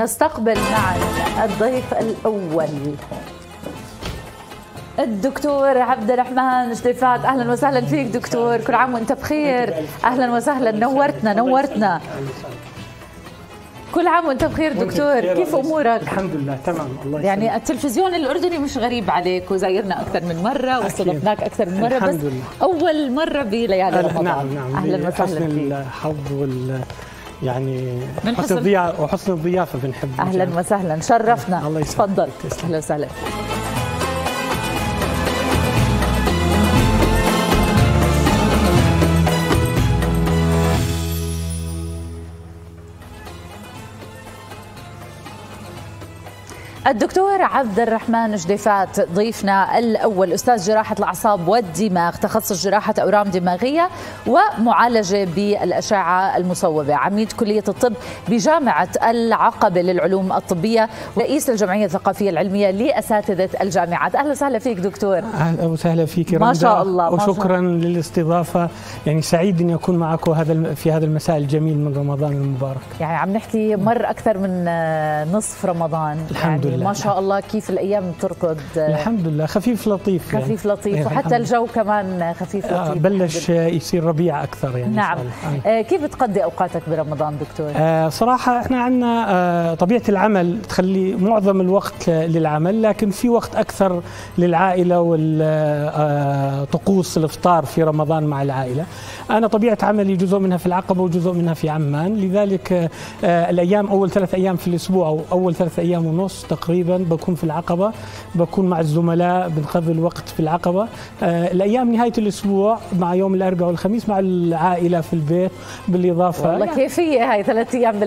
نستقبل معنا الضيف الأول. الدكتور عبد الرحمن شريفات أهلا وسهلا فيك دكتور. كل عام وأنت بخير. أهلا وسهلا. نورتنا نورتنا. كل عام وأنت بخير دكتور. كيف أمورك؟ الحمد لله تمام. الله يعني التلفزيون الأردني مش غريب عليك وزايرنا أكثر من مرة واستضفناك أكثر من مرة بس لله. أول مرة بليالي رمضان. نعم نعم. أهلا وسهلا فيك. الحظ وال يعني حسن الضيافه وحسن الضيافة بنحب أهلا. وسهلا شرفنا الله يسعدك. تفضل. أهلا وسهلا الدكتور عبد الرحمن جديفات ضيفنا الأول أستاذ جراحة الأعصاب والدماغ تخصص جراحة أورام دماغية ومعالجة بالأشعة المصوبة عميد كلية الطب بجامعة العقبة للعلوم الطبية ورئيس الجمعية الثقافية العلمية لأساتذة الجامعات. أهلا وسهلا فيك دكتور. أهلا وسهلا فيك ما شاء الله، ما شاء وشكرا للاستضافة. يعني سعيد إني أكون معكم هذا في هذا المساء الجميل من رمضان المبارك. يعني عم نحكي مر أكثر من آه، نصف رمضان. الحمد يعني لله. ما شاء الله كيف الأيام بتركض آه، الحمد لله خفيف لطيف يعني. خفيف لطيف إيه، وحتى الجو كمان خفيف آه، لطيف بلش آه، يصير ربيع أكثر يعني نعم. آه. آه، كيف بتقضي أوقاتك برمضان دكتور؟ آه، صراحة إحنا عندنا آه، طبيعة العمل تخلي معظم الوقت آه، للعمل لكن في وقت أكثر للعائلة والطقوس الإفطار في رمضان مع العائلة أنا طبيعة عملي جزء منها في العقبة وجزء منها في عمان لذلك آه، آه، الأيام أول ثلاث أيام في الأسبوع أو أول ثلاث أيام ونص تقريبا بكون في العقبة بكون مع الزملاء بنقضي الوقت في العقبة. آه، الأيام نهاية الأسبوع مع يوم الأربعاء والخميس مع العائلة في البيت بالإضافة. والله كيفية هاي ثلاث أيام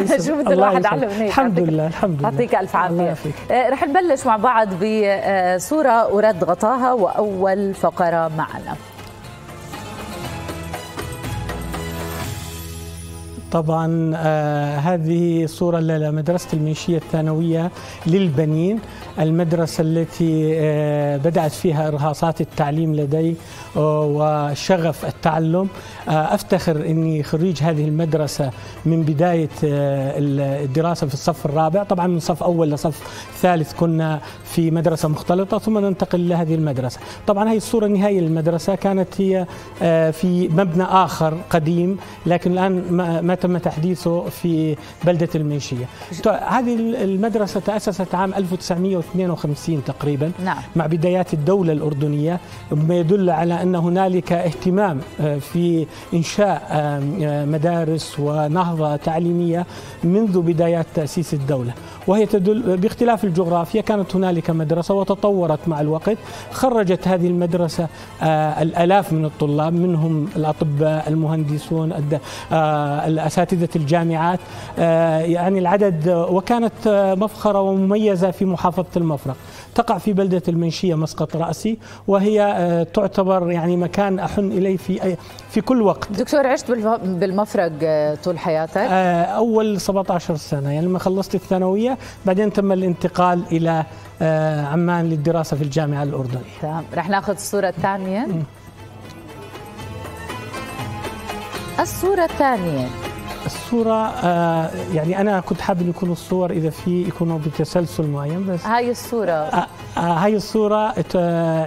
يسلمك. شو بده الواحد يسلمك. علم هيك الحمد لله الحمد لله. يعطيك ألف يعافيك. آه، رح نبلش مع بعض بصورة أراد غطاها وأول فقرة معنا. طبعا آه هذه صورة لمدرسة المنشية الثانوية للبنين المدرسة التي آه بدأت فيها إرهاصات التعليم لدي آه وشغف التعلم. أفتخر أني خريج هذه المدرسة من بداية الدراسة في الصف الرابع. طبعا من صف أول لصف ثالث كنا في مدرسة مختلطة ثم ننتقل لهذه المدرسة. طبعا هي الصورة النهائية للمدرسة كانت هي في مبنى آخر قديم لكن الآن ما تم تحديثه في بلدة المنشية. ت- هذه المدرسة تأسست عام 1952 تقريبا. نعم. مع بدايات الدولة الأردنية ما يدل على أن هنالك اهتمام آه، في إنشاء آه، مدارس ونهضة تعليمية منذ بدايات تأسيس الدولة. وهي تدل باختلاف الجغرافيا كانت هنالك مدرسة وتطورت مع الوقت. خرجت هذه المدرسة آه، الآلاف من الطلاب منهم الأطباء المهندسون الد- آه، الأساتذة الجامعات آه، يعني العدد وكانت آه، مفخرة ومميزة في محافظة المفرق. تقع في بلدة المنشية مسقط رأسي وهي آه، تعتبر يعني مكان أحن إليه في في كل وقت. دكتور عشت بالمفرق آه، طول حياتك؟ آه، أول 17 سنة يعني لما خلصت الثانوية بعدين تم الانتقال إلى آه، عمان للدراسة في الجامعة الأردنية. تمام. رح ناخذ الصورة الثانية. الصورة الثانية. الصورة آه، يعني أنا كنت حابب يكون الصور إذا في يكونوا بتسلسل معين بس هاي الصورة. آه، آه، هاي الصورة ت-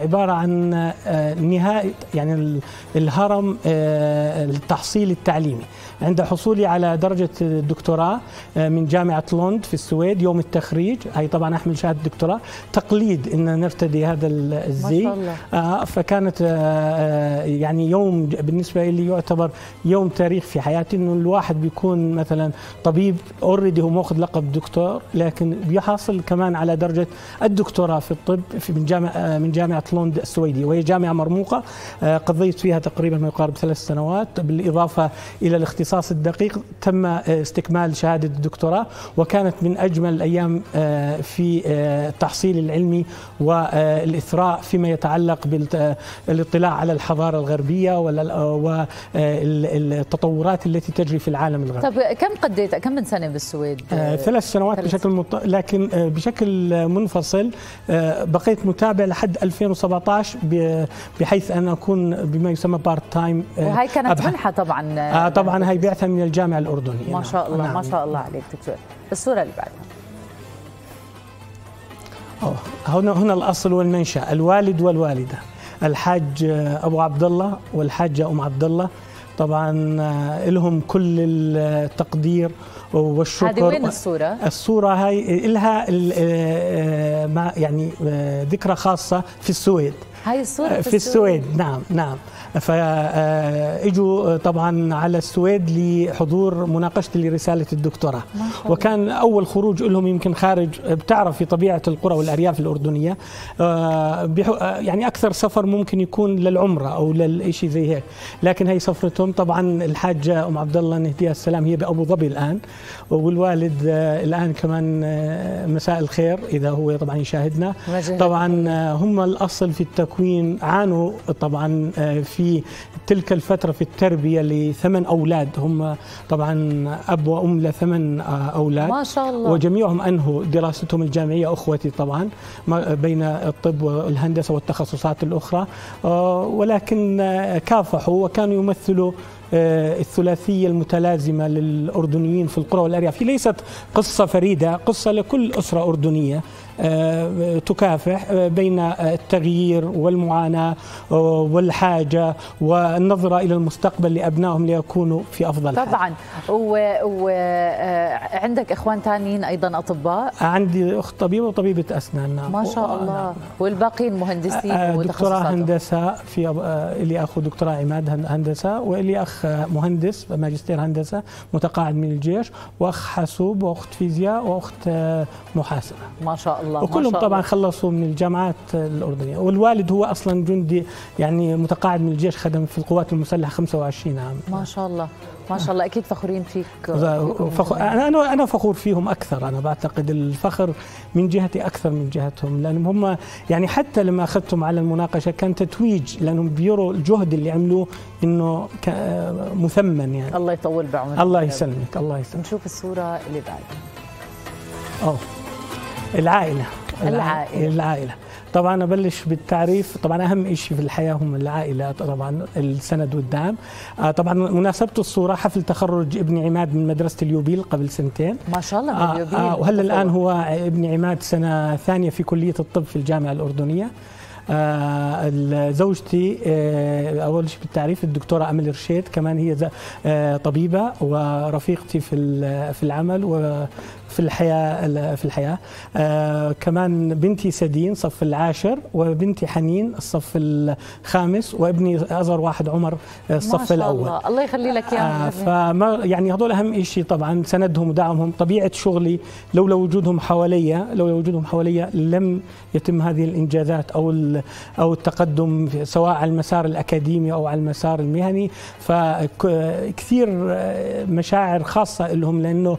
عبارة عن آه، نهاية يعني ال- الهرم آه، التحصيل التعليمي. عند حصولي على درجة الدكتوراه آه، من جامعة لوند في السويد يوم التخريج. هاي طبعا أحمل شهادة دكتوراه تقليد أن نرتدي هذا ال- ما الزي. شاء الله. آه، فكانت آه، يعني يوم بالنسبة لي يعتبر يوم تاريخ في حياتي إنه الواحد بيكون مثلا طبيب already هو ماخذ لقب دكتور لكن بيحصل كمان على درجة الدكتوراه في الطب في من جامعة من جامعة لوند السويدية وهي جامعة مرموقة. قضيت فيها تقريبا ما يقارب ثلاث سنوات بالإضافة إلى الاختصاص الدقيق تم آه، استكمال شهادة الدكتوراه وكانت من أجمل الأيام آه، في آه، التحصيل العلمي والإثراء فيما يتعلق بالاطلاع على الحضارة الغربية والتطورات التي تجري في العالم الغربي طب كم قضيت كم من سنة بالسويد؟ ثلاث سنوات ثلاث بشكل مط... لكن بشكل منفصل بقيت متابع لحد 2017 ب... بحيث أن أكون بما يسمى part time وهي كانت أبحث. منحة طبعا آه طبعا هي بعثه من الجامعة الأردنية. ما شاء الله نعم. ما شاء الله عليك دكتور. الصورة اللي بعدها. هنا هنا الأصل والمنشأ الوالد والوالدة الحاج أبو عبد الله والحاجة أم عبد الله طبعا لهم كل التقدير والشكر. هذه وين الصورة؟ الصورة هاي لها يعني ذكرى خاصة في السويد. هاي الصورة في, في السويد. السويد نعم نعم. فاجوا طبعا على السويد لحضور مناقشة لرسالة الدكتوراه. وكان أول خروج لهم يمكن خارج بتعرف في طبيعة القرى والأرياف الأردنية يعني أكثر سفر ممكن يكون للعمرة أو للشيء زي هيك. لكن هي سفرتهم طبعا الحاجة أم عبد الله نهديها السلام هي بأبو ظبي الآن والوالد الآن كمان مساء الخير إذا هو طبعا يشاهدنا. طبعا هم الأصل في التكوين عانوا طبعا في في تلك الفترة في التربية لثمان أولاد. هم طبعا أب وأم لثمان أولاد. ما شاء الله. وجميعهم أنهوا دراستهم الجامعية أخوتي طبعا بين الطب والهندسة والتخصصات الأخرى. ولكن كافحوا وكانوا يمثلوا الثلاثية المتلازمة للأردنيين في القرى والأرياف. هي ليست قصة فريدة قصة لكل أسرة أردنية. تكافح بين التغيير والمعاناة والحاجة والنظرة إلى المستقبل لأبنائهم ليكونوا في أفضل حال. طبعا. وعندك إخوان ثانيين أيضا أطباء؟ عندي أخت طبيبة وطبيبة أسنان نعم. ما شاء الله. نعم. والباقيين مهندسين دكتوراه هندسة في إلي أخو دكتوراه عماد هندسة وإلي أخ مهندس ماجستير هندسة متقاعد من الجيش وأخ حاسوب وأخت فيزياء وأخت محاسبة. ما شاء الله وكلهم ما شاء طبعا خلصوا من الجامعات الأردنية. والوالد هو أصلا جندي يعني متقاعد من الجيش خدم في القوات المسلحة 25 عام ما شاء الله ما شاء الله. أكيد فخورين فيك. فخور أنا أنا فخور فيهم أكثر. أنا بعتقد الفخر من جهتي أكثر من جهتهم لأنهم هم يعني حتى لما أخذتهم على المناقشة كان تتويج لأنهم بيروا الجهد اللي عملوه إنه مثمن يعني. الله يطول بعمرك. الله يسلمك الله يسلمك. نشوف الصورة اللي بعدها. أوه. العائلة. العائلة. العائلة. طبعا أبلش بالتعريف. طبعا أهم شيء في الحياة هم العائلة طبعا السند والدعم. طبعا مناسبة الصورة حفل تخرج ابني عماد من مدرسة اليوبيل قبل سنتين. ما شاء الله من اليوبيل. آه وهلأ الآن هو ابني عماد سنة ثانية في كلية الطب في الجامعة الأردنية. آه زوجتي آه أول شيء بالتعريف الدكتورة أمل رشيد كمان هي آه طبيبة ورفيقتي في في العمل وفي الحياة في الحياة. آه كمان بنتي سدين صف العاشر وبنتي حنين الصف الخامس وابني أصغر واحد عمر الصف ما شاء الأول. الله. الله يخلي لك اياهم آه فما يعني هذول أهم شيء طبعا سندهم ودعمهم. طبيعة شغلي لولا وجودهم حواليا لولا وجودهم حواليا لم يتم هذه الإنجازات أو أو التقدم سواء على المسار الأكاديمي أو على المسار المهني. فكثير مشاعر خاصة لهم لأنه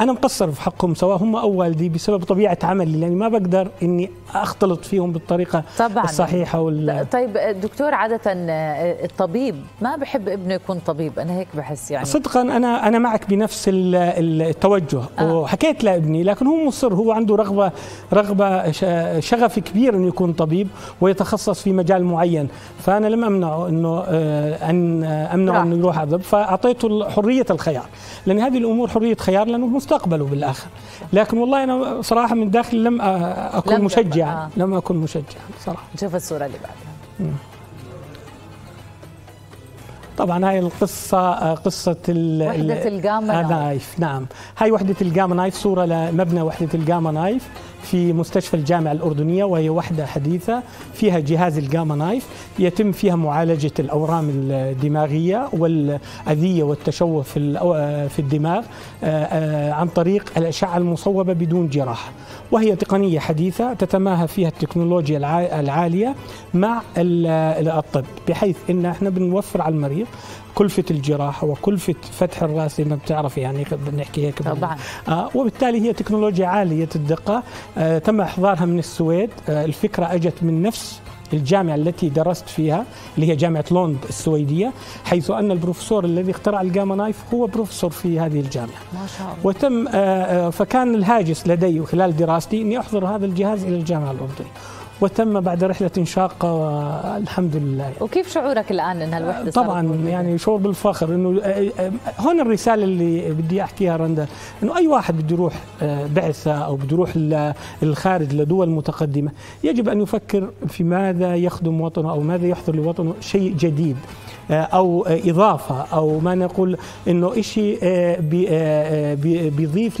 أنا مقصر في حقهم سواء هم أو والدي بسبب طبيعة عملي لأني ما بقدر إني أختلط فيهم بالطريقة طبعا. الصحيحة وال... طيب دكتور عادة الطبيب ما بحب ابنه يكون طبيب أنا هيك بحس يعني. صدقا أنا أنا معك بنفس التوجه. آه. وحكيت لابني لكن هو مصر هو عنده رغبة رغبة شغف كبير إنه يكون طبيب ويتخصص في مجال معين. فأنا لم امنعه إنه أن أمنعه إنه يروح على فأعطيته حرية الخيار. لأن هذه الأمور حرية خيار لأنه مستقبله بالآخر. لكن والله أنا صراحة من داخل لم أكون لم مشجعا. آه. لم اكن مشجعا صراحة. نشوف الصورة اللي بعدها. طبعا هاي القصة قصة وحدة ال Gamma Knife. نعم. هاي وحدة ال Gamma Knife صورة لمبنى وحدة ال Gamma Knife في مستشفى الجامعة الأردنية وهي وحدة حديثة فيها جهاز ال Gamma Knife يتم فيها معالجة الأورام الدماغية والأذية والتشوه في في الدماغ عن طريق الأشعة المصوبة بدون جراحة. وهي تقنية حديثة تتماهى فيها التكنولوجيا العالية مع الطب بحيث إن إحنا بنوفر على المريض كلفة الجراحة وكلفة فتح الرأس زي ما بتعرفي يعني بنحكي هيك طبعا. آه وبالتالي هي تكنولوجيا عالية الدقة. آه تم إحضارها من السويد. آه الفكرة أجت من نفس الجامعة التي درست فيها اللي هي جامعة لوند السويدية حيث أن البروفيسور الذي اخترع ال Gamma Knife هو بروفيسور في هذه الجامعة. ما شاء الله. وتم فكان الهاجس لدي خلال دراستي أني أحضر هذا الجهاز إلى الجامعة الأردنية. وتم بعد رحلة شاقة والحمد لله. وكيف شعورك الآن أن الوحدة طبعا يعني شعور بالفخر أنه هون الرسالة اللي بدي أحكيها رندا أنه أي واحد بده يروح بعثة أو بده يروح للخارج لدول متقدمة يجب أن يفكر في ماذا يخدم وطنه أو ماذا يحضر لوطنه شيء جديد. أو إضافة أو ما نقول إنه شيء بيضيف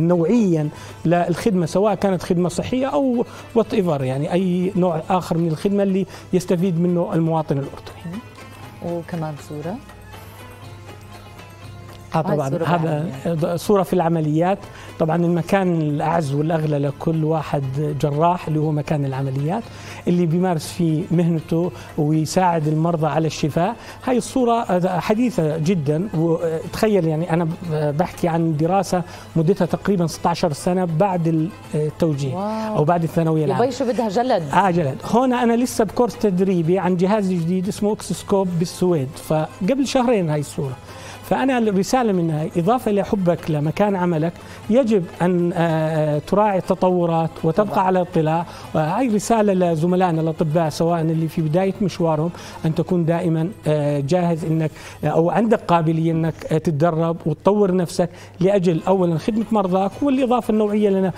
نوعيا للخدمة سواء كانت خدمة صحية أو وات ايفر يعني أي نوع آخر من الخدمة اللي يستفيد منه المواطن الأردني. وكمان صورة. آه طبعا. هذا صورة في العمليات. طبعا المكان الأعز والأغلى لكل واحد جراح اللي هو مكان العمليات. اللي بيمارس فيه مهنته ويساعد المرضى على الشفاء. هاي الصورة حديثة جدا وتخيل يعني أنا بحكي عن دراسة مدتها تقريبا 16 سنة بعد التوجيه wow. أو بعد الثانوية العامة. يبي شو بدها جلد. آه جلد. هون أنا لسه بكورس تدريبي عن جهاز جديد اسمه exoscope بالسويد. فقبل شهرين هاي الصورة. فأنا الرسالة منها إضافة لحبك لمكان عملك يجب أن تراعي التطورات وتبقى على اطلاع. وهي رسالة لزملائنا الأطباء سواء اللي في بداية مشوارهم أن تكون دائما جاهز أنك أو عندك قابلية أنك تتدرب وتطور نفسك لأجل أولا خدمة مرضاك والإضافة النوعية لنا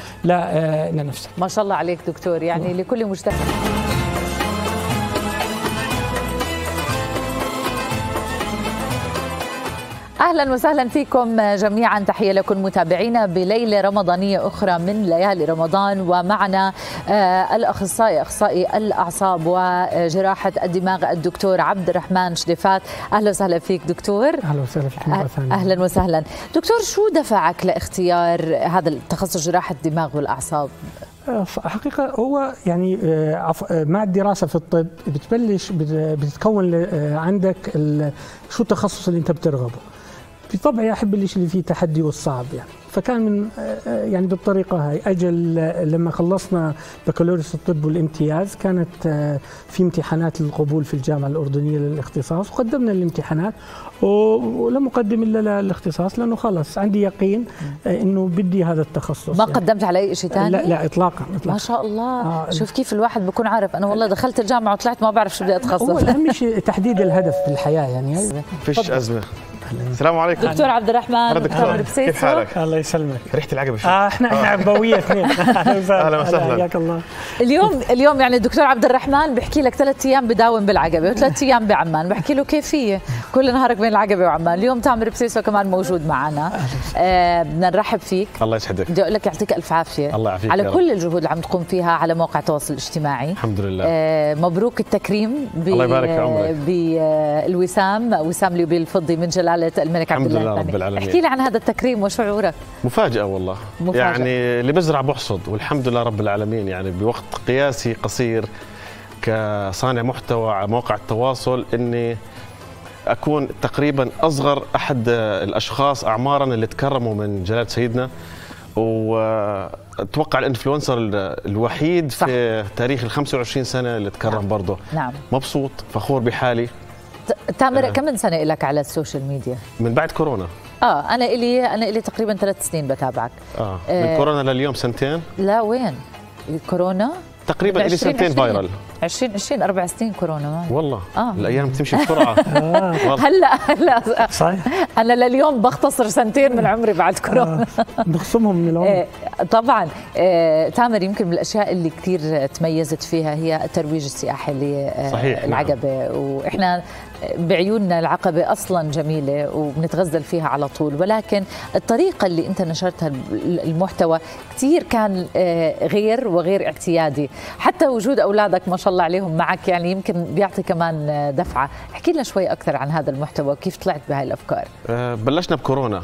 لنفسك. ما شاء الله عليك دكتور يعني لكل مجتهد أهلا وسهلا فيكم جميعا. تحية لكم متابعينا بليلة رمضانية أخرى من ليالي رمضان. ومعنا الأخصائي أخصائي الأعصاب وجراحة الدماغ الدكتور عبد الرحمن شديفات أهلا وسهلا فيك دكتور. أهلا وسهلا فيك مرة ثانية. أهلا وسهلا. دكتور شو دفعك لاختيار هذا التخصص جراحة الدماغ والأعصاب؟ حقيقة هو يعني مع الدراسة في الطب بتبلش بتتكون عندك شو التخصص اللي أنت بترغبه. بطبعي أحب الشيء اللي فيه تحدي والصعب يعني. فكان من يعني بالطريقة هاي. أجل لما خلصنا بكالوريوس الطب والامتياز كانت في امتحانات للقبول في الجامعة الأردنية للاختصاص. وقدمنا الامتحانات ولم أقدم إلا للاختصاص لأنه خلص عندي يقين إنه بدي هذا التخصص ما يعني. قدمت على أي شيء ثاني؟ لا لا اطلاقا اطلاقا. ما شاء الله. آه شوف كيف الواحد بكون عارف. أنا والله دخلت الجامعة وطلعت ما بعرف شو بدي أتخصص. هو أهم شيء تحديد الهدف في الحياة يعني. فيش أزمة. السلام عليكم. دكتور عبد الرحمن دكتور كيف حالك؟ الله يسلمك. ريحة العقبه شو؟ آه إحنا إحنا عقبوية اثنين. أهلا وسهلا. حياك الله. اليوم اليوم يعني الدكتور عبد الرحمن بحكي لك ثلاث أيام بداوم بالعقبة وثلاث أيام بعمان. بحكي له كيفية. كل نهارك بين العقبة وعمان. اليوم تامر بسيسو كمان موجود معنا. آه بدنا نرحب فيك. الله يسعدك. بدي أقول لك يعطيك ألف عافية. الله يعافيك على كل الجهود اللي عم تقوم فيها على موقع التواصل الاجتماعي. الحمد لله. آه مبروك التكريم الله يبارك في عمرك. بالوسام. وسام لي بالفضي من جلاله الملك عبد الله الحمد لله رب العالمين. احكي لي عن هذا التكريم وشعورك مفاجأة والله. مفاجأة. يعني اللي بزرع بحصد والحمد لله رب العالمين. يعني بوقت قياسي قصير كصانع محتوى على مواقع التواصل إني أكون تقريبا أصغر أحد الأشخاص اعمارا اللي تكرموا من جلاله سيدنا. وأتوقع الإنفلونسر الوحيد صح. في تاريخ ال 25 سنة اللي تكرم نعم. برضه. نعم. مبسوط فخور بحالي. تامر آه. كم من سنة لك على ال social media؟ من بعد كورونا. آه أنا إلي أنا إلي تقريبا ثلاث سنين بتابعك. آه آه. من كورونا لليوم سنتين؟ لا وين؟ كورونا؟ تقريبا لي سنتين 2020. viral 2020 أربع سنين كورونا ما والله آه. الأيام تمشي بسرعة. هلأ هلأ. صحيح. أنا لليوم بختصر سنتين من عمري بعد كورونا. نخصمهم من العمر. آه، طبعا. آه، تامر يمكن من الأشياء اللي كثير تميزت فيها هي الترويج السياحي صحيح، نعم. للعقبه وإحنا بعيوننا العقبة أصلا جميلة وبنتغزل فيها على طول. ولكن الطريقة اللي أنت نشرتها المحتوى كثير كان آه، غير وغير اعتيادي. حتى وجود أولادك ما شاء الله عليهم معك يعني يمكن بيعطي كمان آه، دفعة. احكي لنا شوي أكثر عن هذا المحتوى وكيف طلعت بهاي الأفكار؟ آه، بلشنا بكورونا.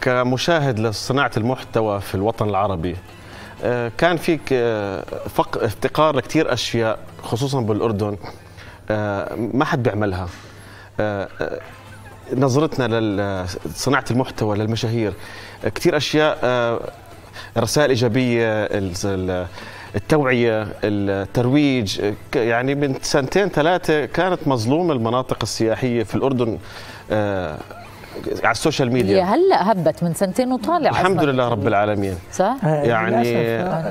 كمشاهد لصناعة المحتوى في الوطن العربي كان فيك افتقار لكثير أشياء خصوصا بالأردن. ما حد بيعملها. آه، آه، نظرتنا لصناعة المحتوى للمشاهير. آه، كثير أشياء آه، الرسائل الايجابيه التوعية الترويج يعني من سنتين ثلاثة كانت مظلومة المناطق السياحية في الأردن آه، على ال social media. هلأ هبت من سنتين وطالع الحمد لله رب العالمين. صح؟ آه، يعني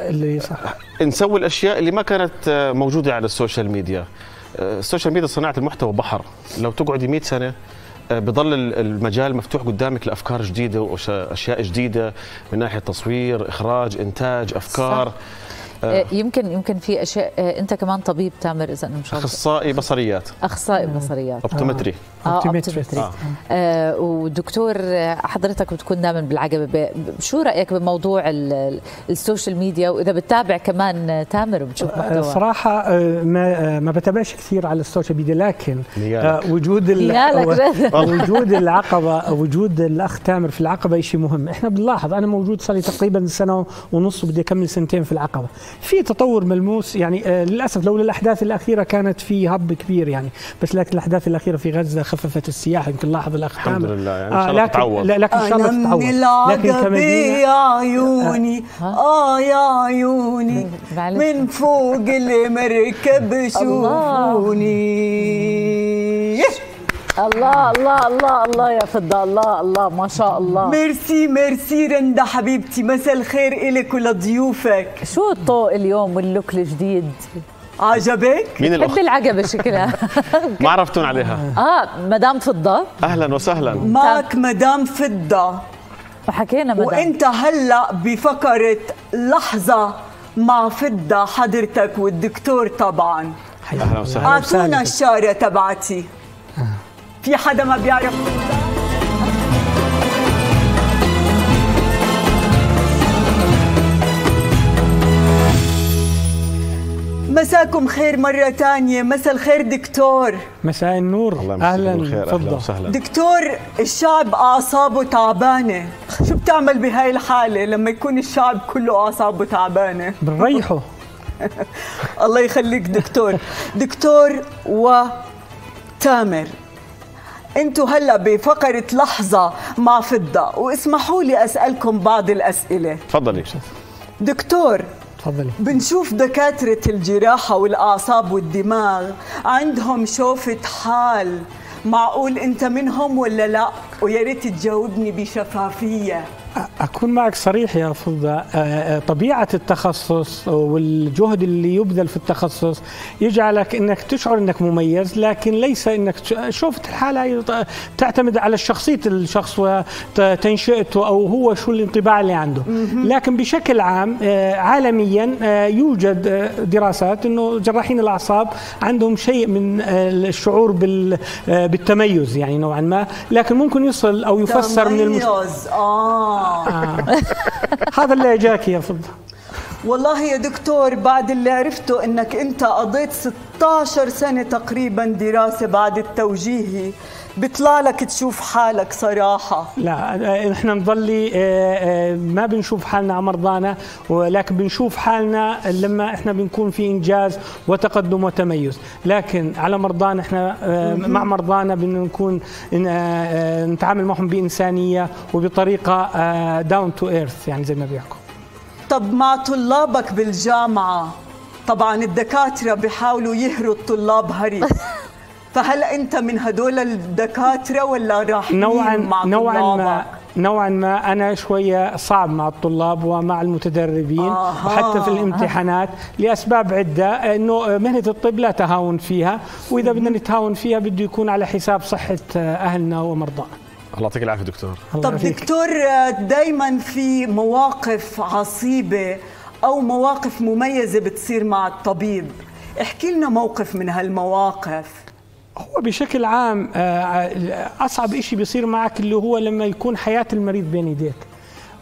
اللي صح. نسوي الأشياء اللي ما كانت موجودة على ال social media. ال social media صناعة المحتوى بحر لو تقعدي 100 سنة بضل المجال مفتوح قدامك لأفكار جديدة وأشياء جديدة من ناحية تصوير إخراج إنتاج أفكار صح. آه. يمكن يمكن في أشياء آه، أنت كمان طبيب تامر إذا أنا مش أخصائي بصريات. أخصائي بصريات. optometry optometry آه. آه. ودكتور حضرتك بتكون دائما بالعقبه شو رأيك بموضوع ال social media؟ وإذا بتتابع كمان تامر وبتشوف محتوى صراحة ما ما بتابعش كثير على ال social media لكن وجود وجود العقبة وجود الأخ تامر في العقبة شيء مهم. إحنا بنلاحظ أنا موجود صار لي تقريبا سنة ونص وبدي أكمل سنتين في العقبة. في تطور ملموس يعني آه للأسف لولا الأحداث الأخيرة كانت في هب كبير يعني بس لكن الأحداث الأخيرة في غزة خففت السياحه يمكن لاحظ الأخ الحمد لله يعني إن شاء الله آه تتعوض. لكن إن شاء الله تتعوض. لكن كمدينه يا عيوني. آه يا عيوني. من فوق المركب شوفوني. الله الله الله الله يا فضة الله الله ما شاء الله. ميرسي ميرسي رندا حبيبتي مساء الخير إلك ولضيوفك شو الطوق اليوم واللوك الجديد؟ عجبك؟ مين الأخت؟ بحب العقبة شكلها. ما عرفتون عليها. آه مدام فضة. أهلا وسهلا. معك مدام فضة. وحكينا مدام. وإنت هلأ بفقرة لحظة مع فضة حضرتك والدكتور طبعا. أهلا وسهلا. أعطونا الشارة تبعتي. في حدا ما بيعرف. مساكم خير مرة تانية. مساء الخير دكتور. مساء النور. أهلا. بالخير. أهلا وسهلا. دكتور الشعب أعصابه تعبانة. شو بتعمل بهاي الحالة لما يكون الشعب كله أعصابه تعبانة؟ بنريحه. الله يخليك دكتور. دكتور وتامر أنتوا هلا بفقرة لحظة مع فضة واسمحوا لي أسألكم بعض الأسئلة. تفضلي دكتور تفضلي. بنشوف دكاترة الجراحة والأعصاب والدماغ عندهم شوفة حال. معقول أنت منهم ولا لا؟ ويا ريت تجاوبني بشفافية. أكون معك صريح يا فضة. طبيعة التخصص والجهد اللي يبذل في التخصص يجعلك أنك تشعر أنك مميز لكن ليس أنك شوفة الحالة تعتمد على شخصية الشخص وتنشئته أو هو شو الانطباع اللي عنده. لكن بشكل عام عالميا يوجد دراسات أنه جراحين الأعصاب عندهم شيء من الشعور بالتميز يعني نوعا ما. لكن ممكن يصل أو يفسر من المستوى آه. آه. هذا اللي إجاك يا فضه والله يا دكتور بعد اللي عرفته إنك أنت قضيت 16 سنة تقريبا دراسة بعد التوجيهي بيطلع لك تشوف حالك صراحة. لا إحنا نضلي ما بنشوف حالنا على مرضانا ولكن بنشوف حالنا لما إحنا بنكون في إنجاز وتقدم وتميز. لكن على مرضانا إحنا مع مرضانا بنكون نتعامل معهم بإنسانية وبطريقة down to earth يعني زي ما بيحكوا. طب مع طلابك بالجامعة طبعا الدكاترة بيحاولوا يهروا الطلاب هري. فهل أنت من هدول الدكاترة ولا راح نوعا مع نوعا؟ ما نوعا ما أنا شوية صعب مع الطلاب ومع المتدربين آها. وحتى في الامتحانات لأسباب عدة إنه مهنة الطب لا تهاون فيها وإذا بدنا نتهاون فيها بده يكون على حساب صحة أهلنا ومرضانا الله يعطيك العافية دكتور الله طب. دكتور دايما في مواقف عصيبة أو مواقف مميزة بتصير مع الطبيب احكي لنا موقف من هالمواقف هو بشكل عام آه، أصعب شيء بيصير معك اللي هو لما يكون حياة المريض بين ايديك آه،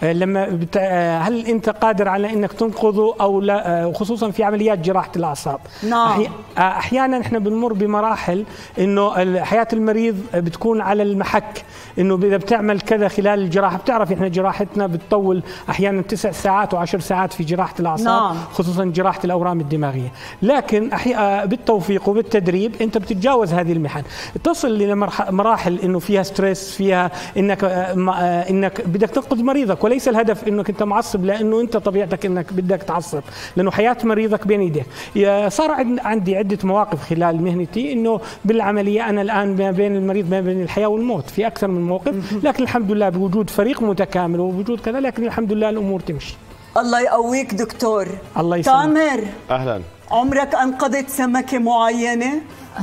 لما بت... آه، هل أنت قادر على إنك تنقذه أو لا آه، خصوصا في عمليات جراحة الأعصاب نعم. أحي- آه، أحيانا إحنا بنمر بمراحل إنه حياة المريض بتكون على المحك إنه إذا بتعمل كذا خلال الجراحة بتعرف إحنا جراحتنا بتطول أحيانا تسع ساعات وعشر ساعات في جراحة الأعصاب نعم. خصوصا جراحة الأورام الدماغية لكن أحي... آه، بالتوفيق وبالتدريب أنت بتتجاوز هذه المحن تصل إلى مراحل إنه فيها ستريس فيها إنك آه، آه، إنك بدك تنقذ مريضك وليس الهدف إنك أنت معصب لأنه أنت طبيعتك إنك بدك تعصب لأنه حياة مريضك بين إيديك. صار عندي عدة مواقف خلال مهنتي إنه بالعملية أنا الآن ما بين المريض ما بين الحياة والموت في أكثر من موقف لكن الحمد لله بوجود فريق متكامل وبوجود كذا لكن الحمد لله الأمور تمشي. الله يقويك دكتور. الله يسلمك. تامر أهلا. عمرك انقذت سمكة معينة؟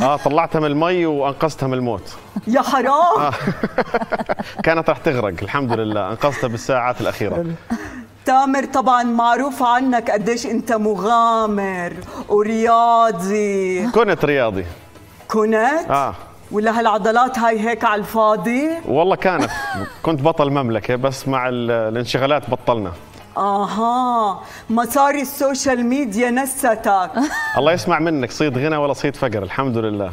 آه طلعتها من المي وأنقذتها من الموت. يا حرام. آه. كانت رح تغرق الحمد لله. أنقذتها بالساعات الأخيرة. تامر طبعا معروف عنك قديش أنت مغامر ورياضي. كنت رياضي. كنت؟ آه. ولا هالعضلات هاي هيك على الفاضي؟ والله كانت. كنت بطل مملكة بس مع الانشغالات بطلنا. آها. مصاري السوشيال ميديا نستك. الله يسمع منك صيد غنى ولا صيد فقر الحمد لله.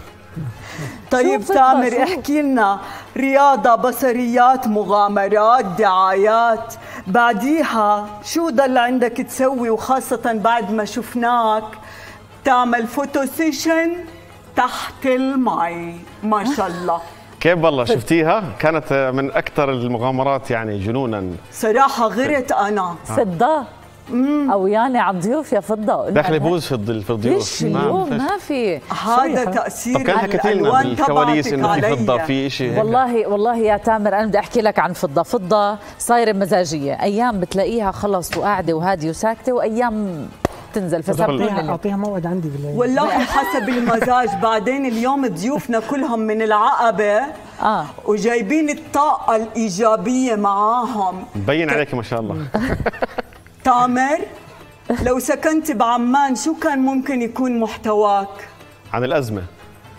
طيب تامر احكي لنا. رياضة بصريات مغامرات دعايات. بعديها شو ضل عندك تسوي؟ وخاصة بعد ما شفناك تعمل photo session تحت المي ما شاء الله. كيف والله شفتيها؟ كانت من أكثر المغامرات يعني جنونا. صراحة غرت أنا. فضة؟ أو يعني على الضيوف يا فضة. داخل بوز في في الضيوف. ليش اليوم؟ ما في. هذا تأثير طب كان حكيتي لنا بالكواليس إنه في فضة في شيء والله والله يا تامر أنا بدي أحكي لك عن فضة. فضة صايرة مزاجية. أيام بتلاقيها خلص وقاعدة وهادية وساكتة وأيام تنزل فاعطيها اعطيها موعد عندي بالليل. والله حسب المزاج. بعدين اليوم ضيوفنا كلهم من العقبة آه. وجايبين الطاقة الإيجابية معاهم. مبين عليك ما شاء الله. تامر لو سكنت بعمان شو كان ممكن يكون محتواك؟ عن الأزمة.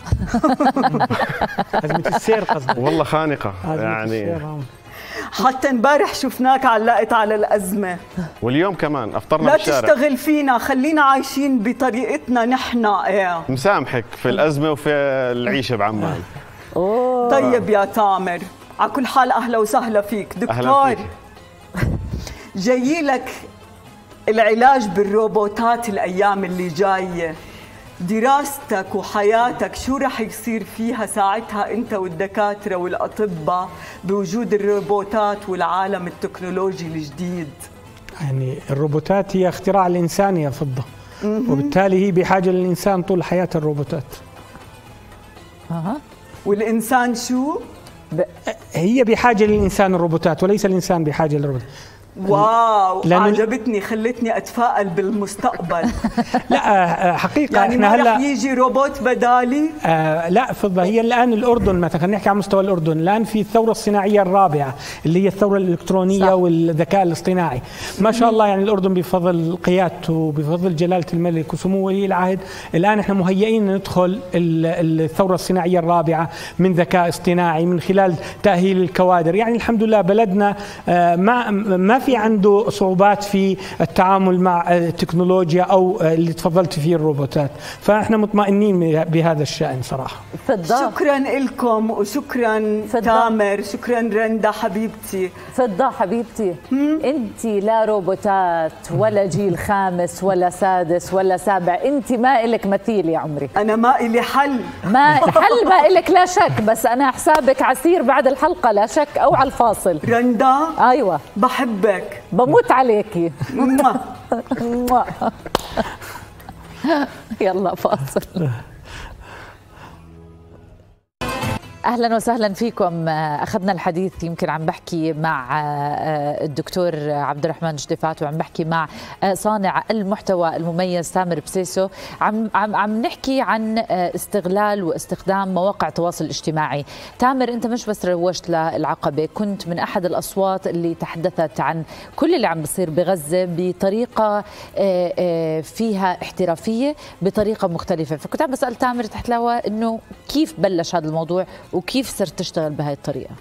أزمة السير قصدك. والله خانقة. يعني حتى امبارح شفناك علقت على الأزمة. واليوم كمان أفطرنا لا بالشارع تشتغل فينا خلينا عايشين بطريقتنا نحن. إيه. مسامحك في الأزمة وفي العيشة بعمان. أوه. طيب يا تامر على كل حال أهلا وسهلا فيك. دكتور. جاي لك العلاج بالروبوتات الأيام اللي جاية. دراستك وحياتك شو رح يصير فيها ساعتها انت والدكاترة والأطباء بوجود الروبوتات والعالم التكنولوجي الجديد؟ يعني الروبوتات هي اختراع الإنسان يا فضة. وبالتالي هي بحاجة للإنسان طول حياة الروبوتات. أها. والإنسان شو؟ هي بحاجة للإنسان الروبوتات وليس الإنسان بحاجة للروبوتات. واو لأنه- عجبتني خلتني أتفائل بالمستقبل. لا آه، حقيقة يعني إحنا ما هلا رح يجي روبوت بدالي؟ آه لا فضة هي الآن الأردن مثلا خلينا نحكي عن مستوى الأردن. الآن في الثورة الصناعية الرابعة اللي هي الثورة الإلكترونية صح. والذكاء الاصطناعي. ما شاء الله يعني الأردن بفضل قيادته وبفضل جلالة الملك وسمو ولي العهد. الآن إحنا مهيئين ندخل ال- الثورة الصناعية الرابعة من ذكاء اصطناعي من خلال تأهيل الكوادر. يعني الحمد لله بلدنا آه ما ما في عنده صعوبات في التعامل مع التكنولوجيا أو آه، اللي تفضلت فيه الروبوتات. فإحنا مطمئنين بهذا الشأن صراحة. فضة شكرا لكم وشكرا فضة. تامر. شكرا رندا حبيبتي. فضة حبيبتي. أنت لا روبوتات ولا جيل خامس ولا سادس ولا سابع. أنت ما إلك مثيل يا عمري. أنا ما إلي حل. ما حل ما إلك لا شك بس أنا حسابك عسير بعد الحلقة لا شك أو على الفاصل. رندا؟ أيوه. بحبك بموت عليكي. يلا فاصل أهلا وسهلا فيكم. أخذنا الحديث يمكن عم بحكي مع الدكتور عبد الرحمن جدفات وعم بحكي مع صانع المحتوى المميز تامر بسيسو. عم عم عم نحكي عن استغلال واستخدام مواقع التواصل الاجتماعي. تامر أنت مش بس روجت للعقبة كنت من أحد الأصوات اللي تحدثت عن كل اللي عم بصير بغزة بطريقة آه، آه، فيها احترافية بطريقة مختلفة. فكنت عم بسأل تامر تحت الهواء إنه كيف بلش هذا الموضوع وكيف صرت تشتغل بهاي الطريقة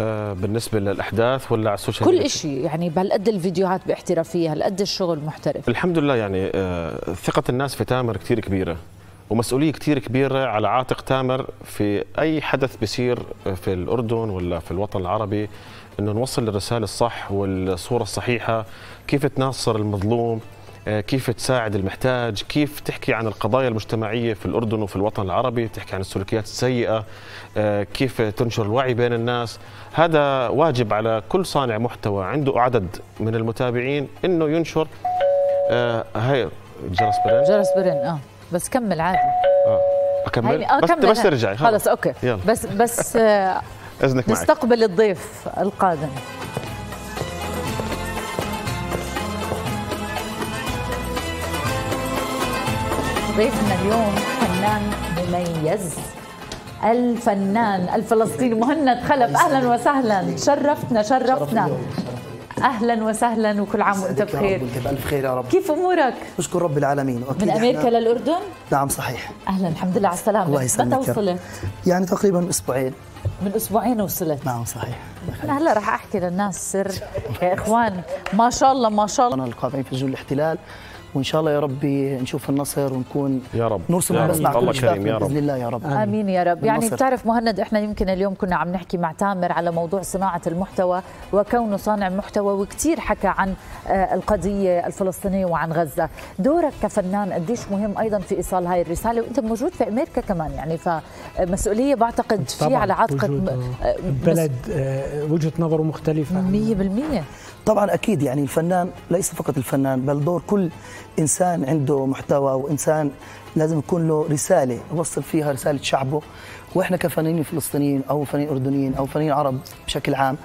آه، بالنسبة للأحداث ولا على السوشيال كل؟ شيء يعني بهالقد الفيديوهات باحترافية هالقد الشغل محترف الحمد لله يعني آه، ثقة الناس في تامر كثير كبيرة ومسؤولية كثير كبيرة على عاتق تامر في أي حدث بيصير في الأردن ولا في الوطن العربي إنه نوصل الرسالة الصح والصورة الصحيحة كيف تناصر المظلوم آه، كيف تساعد المحتاج كيف تحكي عن القضايا المجتمعية في الأردن وفي الوطن العربي تحكي عن السلوكيات السيئة آه، كيف تنشر الوعي بين الناس. هذا واجب على كل صانع محتوى عنده عدد من المتابعين إنه ينشر آه هاي جرس برين. جرس برين آه. بس كمل عادي. آه أكمل؟ آه بس بس ترجعي خلص أوكي. يلا. بس بس آه إذنك معك. نستقبل الضيف القادم. ضيفنا اليوم فنان مميز. الفنان الفلسطيني مهند خلف أهلا وسهلا. شرفتنا شرفتنا. أهلا وسهلا وكل عام وأنت بخير. وأنت بألف خير يا رب. كيف أمورك؟ نشكر رب العالمين. من أمريكا للأردن؟ نعم صحيح. أهلا الحمد لله على السلامة. الله يسلمك متى. وصلت؟ يعني تقريبا أسبوعين. من أسبوعين وصلت. نعم صحيح. أنا هلا رح أحكي للناس سر. يا إخوان ما شاء الله ما شاء الله. أنا القاطعين في سجون الاحتلال. وإن شاء الله يا ربي نشوف النصر ونكون يا رب. نرسل يا رب. الله كل كريم يا رب. باذن الله يا رب. آمين يا رب. يعني. بتعرف مهند إحنا يمكن اليوم كنا عم نحكي مع تامر على موضوع صناعة المحتوى وكونه صانع محتوى وكثير حكى عن آه، القضية الفلسطينية وعن غزة. دورك كفنان قديش مهم أيضا في إيصال هاي الرسالة؟ وأنت موجود في أمريكا كمان يعني فمسؤولية بعتقد في على عاتقك آه، بلد آه، وجهة نظره مختلفة. 100% طبعا أكيد يعني الفنان ليس فقط الفنان بل دور كل إنسان عنده محتوى وإنسان لازم يكون له رسالة يوصل فيها رسالة شعبه. وإحنا كفنانين فلسطينيين أو فنانين أردنيين أو فنانين عرب بشكل عام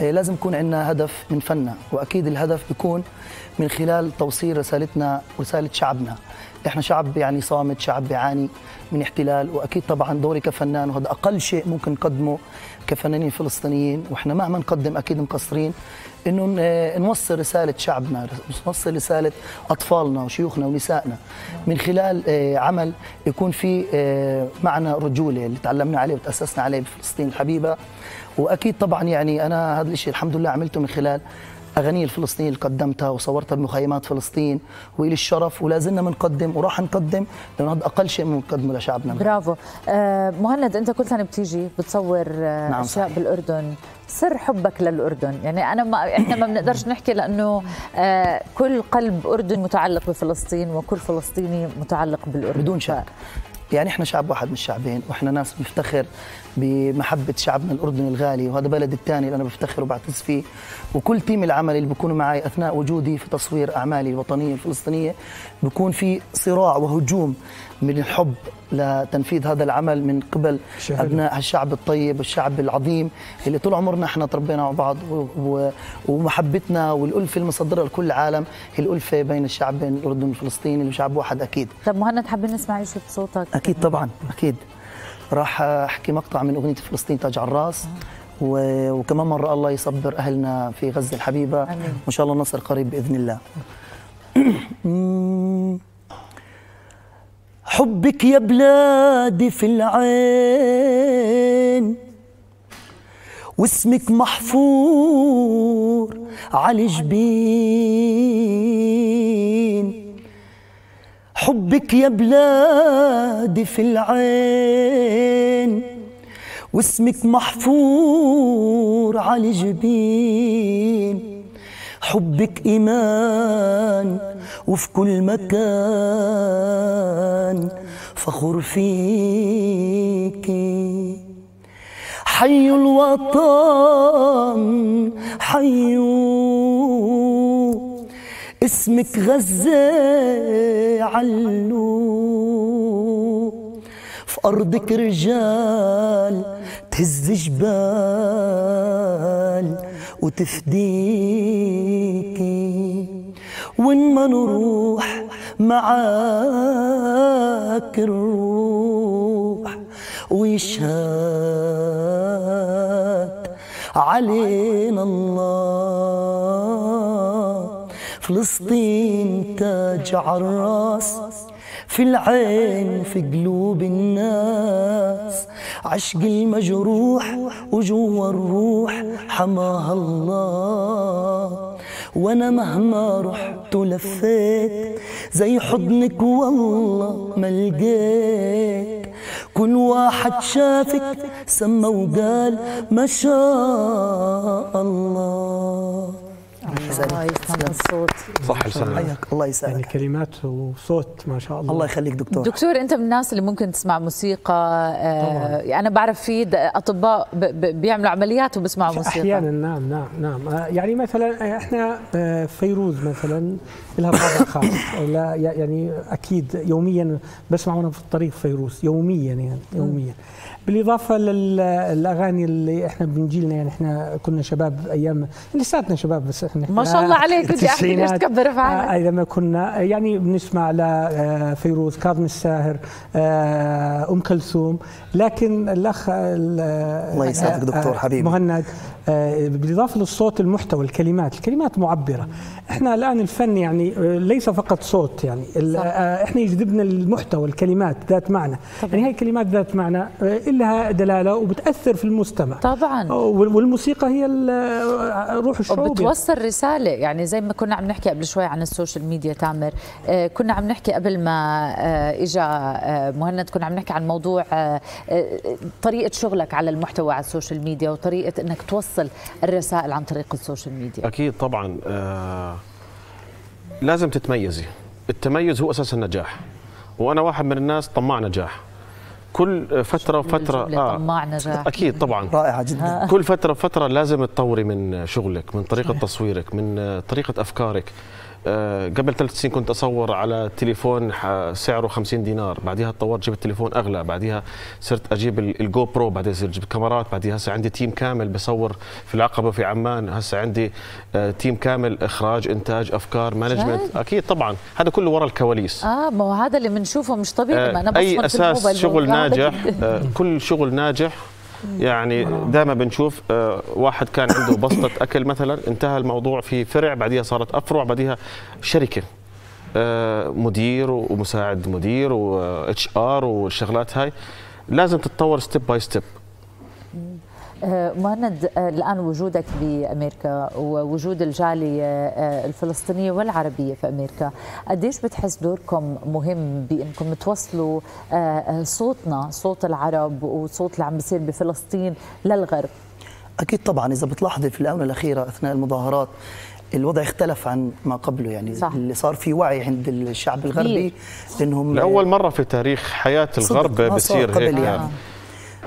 آه، لازم يكون عندنا هدف من فننا. وأكيد الهدف بيكون من خلال توصيل رسالتنا ورساله شعبنا. إحنا شعب يعني صامت شعب بيعاني من احتلال. وأكيد طبعا دوري كفنان وهذا أقل شيء ممكن نقدمه كفنانين فلسطينيين وإحنا مهما نقدم أكيد مقصرين إنه نوصل رسالة شعبنا نوصل رسالة أطفالنا وشيوخنا ونسائنا. من خلال آه، عمل يكون فيه آه، معنى رجولة اللي تعلمنا عليه وتأسسنا عليه بفلسطين الحبيبة. وأكيد طبعا يعني أنا هذا الشيء الحمد لله عملته من خلال اغاني الفلسطينيه اللي قدمتها وصورتها بمخيمات فلسطين وإلي الشرف ولا زلنا بنقدم وراح نقدم لأنه هذا أقل شيء بنقدمه لشعبنا. برافو. آه مهند أنت كل سنه بتيجي بتصور آه نعم، أشياء صحيح. بالأردن. سر حبك للأردن. يعني أنا ما إحنا ما بنقدرش نحكي لأنه آه كل قلب اردني متعلق بفلسطين وكل فلسطيني متعلق بالأردن. بدون شك. يعني إحنا شعب واحد من الشعبين وإحنا ناس بنفتخر بمحبة شعبنا الاردني الغالي وهذا بلد الثاني اللي أنا بفتخر وبعتز فيه. وكل تيم العمل اللي بيكونوا معي أثناء وجودي في تصوير أعمالي الوطنية الفلسطينية بيكون في صراع وهجوم من الحب لتنفيذ هذا العمل من قبل شهادة. أبناء الشعب الطيب والشعب العظيم اللي طول عمرنا إحنا تربينا مع بعض ومحبتنا والألفة المصدرة لكل العالم هي الألفة بين الشعبين الاردني والفلسطيني اللي شعب واحد أكيد. طب مهند حابين نسمع شيء بصوتك أكيد طبعا أكيد. راح أحكي مقطع من أغنية فلسطين تاج على الراس و- وكمان مرة الله يصبر أهلنا في غزة الحبيبة. آمين. وإن شاء الله النصر قريب بإذن الله. حبك يا بلادي في العين. واسمك محفور على الجبين حبك يا بلادي في العين واسمك محفور على جبين. حبك إيمان وفي كل مكان فخور فيكي حي الوطن حيو اسمك غزة علو في أرضك رجال تهز جبال وتفديكي. وين ما نروح معاك الروح ويشهد علينا الله. فلسطين تاج عالراس في العين في قلوب الناس. عشق المجروح وجوا الروح حماها الله. وأنا مهما رحت ولفيت زي حضنك والله ما لقيت. كل واحد شافك سما وقال ما شاء الله. الله يسلم. الصوت. صح لسانك الله يعني يسعدك كلمات وصوت ما شاء الله. الله يخليك دكتور. دكتور انت من الناس اللي ممكن تسمع موسيقى آه أنا بعرف في أطباء بيعملوا عمليات وبسمعوا موسيقى. أحيانا نعم نعم نعم. آه، يعني مثلا إحنا آه، فيروز مثلا لها طابع خاص لا يعني أكيد يوميا بسمع وأنا في الطريق فيروز يوميا يعني يوميا. بالإضافة للأغاني اللي إحنا بنجيلنا يعني إحنا كنا شباب أيام لساتنا شباب بس إحنا ما شاء الله عليك، بدي أحكي ليش. تكبر في؟ آه، اذا ما كنا يعني بنسمع لفيروز كاظم الساهر آه، أم كلثوم لكن الأخ الله يسعدك دكتور حبيبي. مهند آه، بالاضافه للصوت المحتوى الكلمات الكلمات معبرة. إحنا الآن الفن يعني آه، ليس فقط صوت يعني. آه، إحنا يجذبنا المحتوى الكلمات ذات معنى. يعني هي الكلمات ذات معنى آه، لها دلالة وبتأثر في المستمع. طبعا. وال- والموسيقى هي آه، روح الشعوب يعني. وبتوصل رسالة يعني زي ما كنا عم نحكي قبل شوي عن السوشيال ميديا تامر. آه، كنا عم نحكي قبل ما آه، آه، مهند كنا عم نحكي عن موضوع آه، آه، طريقة شغلك على المحتوى على السوشيال ميديا وطريقة أنك توصل الرسائل عن طريق السوشيال ميديا. أكيد طبعا آه لازم تتميزي. التميز هو أساس النجاح. وأنا واحد من الناس طماع نجاح. كل فترة وفترة الجملة طماع نجاح. أكيد طبعا. رائعة جدا. كل فترة فتره لازم تطوري من شغلك من طريقة تصويرك من آه، طريقة أفكارك. آه، قبل ثلاث سنين كنت أصور على تليفون سعره 50 دينار. بعدها تطورت جبت تليفون أغلى. بعدها صرت أجيب ال- ال GoPro بعدين صرت أجيب كاميرات. بعدها هسه عندي team كامل بصور في العقبة في عمان. هسه عندي آه، team كامل إخراج إنتاج أفكار management؟ أكيد طبعا. هذا كله ورا الكواليس. آه ما هو هذا اللي بنشوفه مش طبيعي. ما أنا آه، أي أساس شغل ناجح. آه، كل شغل ناجح يعني دائما بنشوف آه، واحد كان عنده بسطة أكل مثلا انتهى الموضوع في فرع بعدها صارت أفرع بعدها شركة آه، مدير ومساعد مدير و HR والشغلات هاي. لازم تتطور step by step آه، مهند آه، الآن وجودك بأمريكا ووجود الجالية آه، الفلسطينية والعربية في أمريكا قديش بتحس دوركم مهم بأنكم توصلوا آه، آه، صوتنا صوت العرب وصوت اللي عم بيصير بفلسطين للغرب؟ أكيد طبعا. إذا بتلاحظي في الآونة الأخيرة أثناء المظاهرات الوضع اختلف عن ما قبله. يعني صح. اللي صار في وعي عند الشعب الغربي إنهم لأول مرة في تاريخ حياة الغرب بصير هيك. يعني.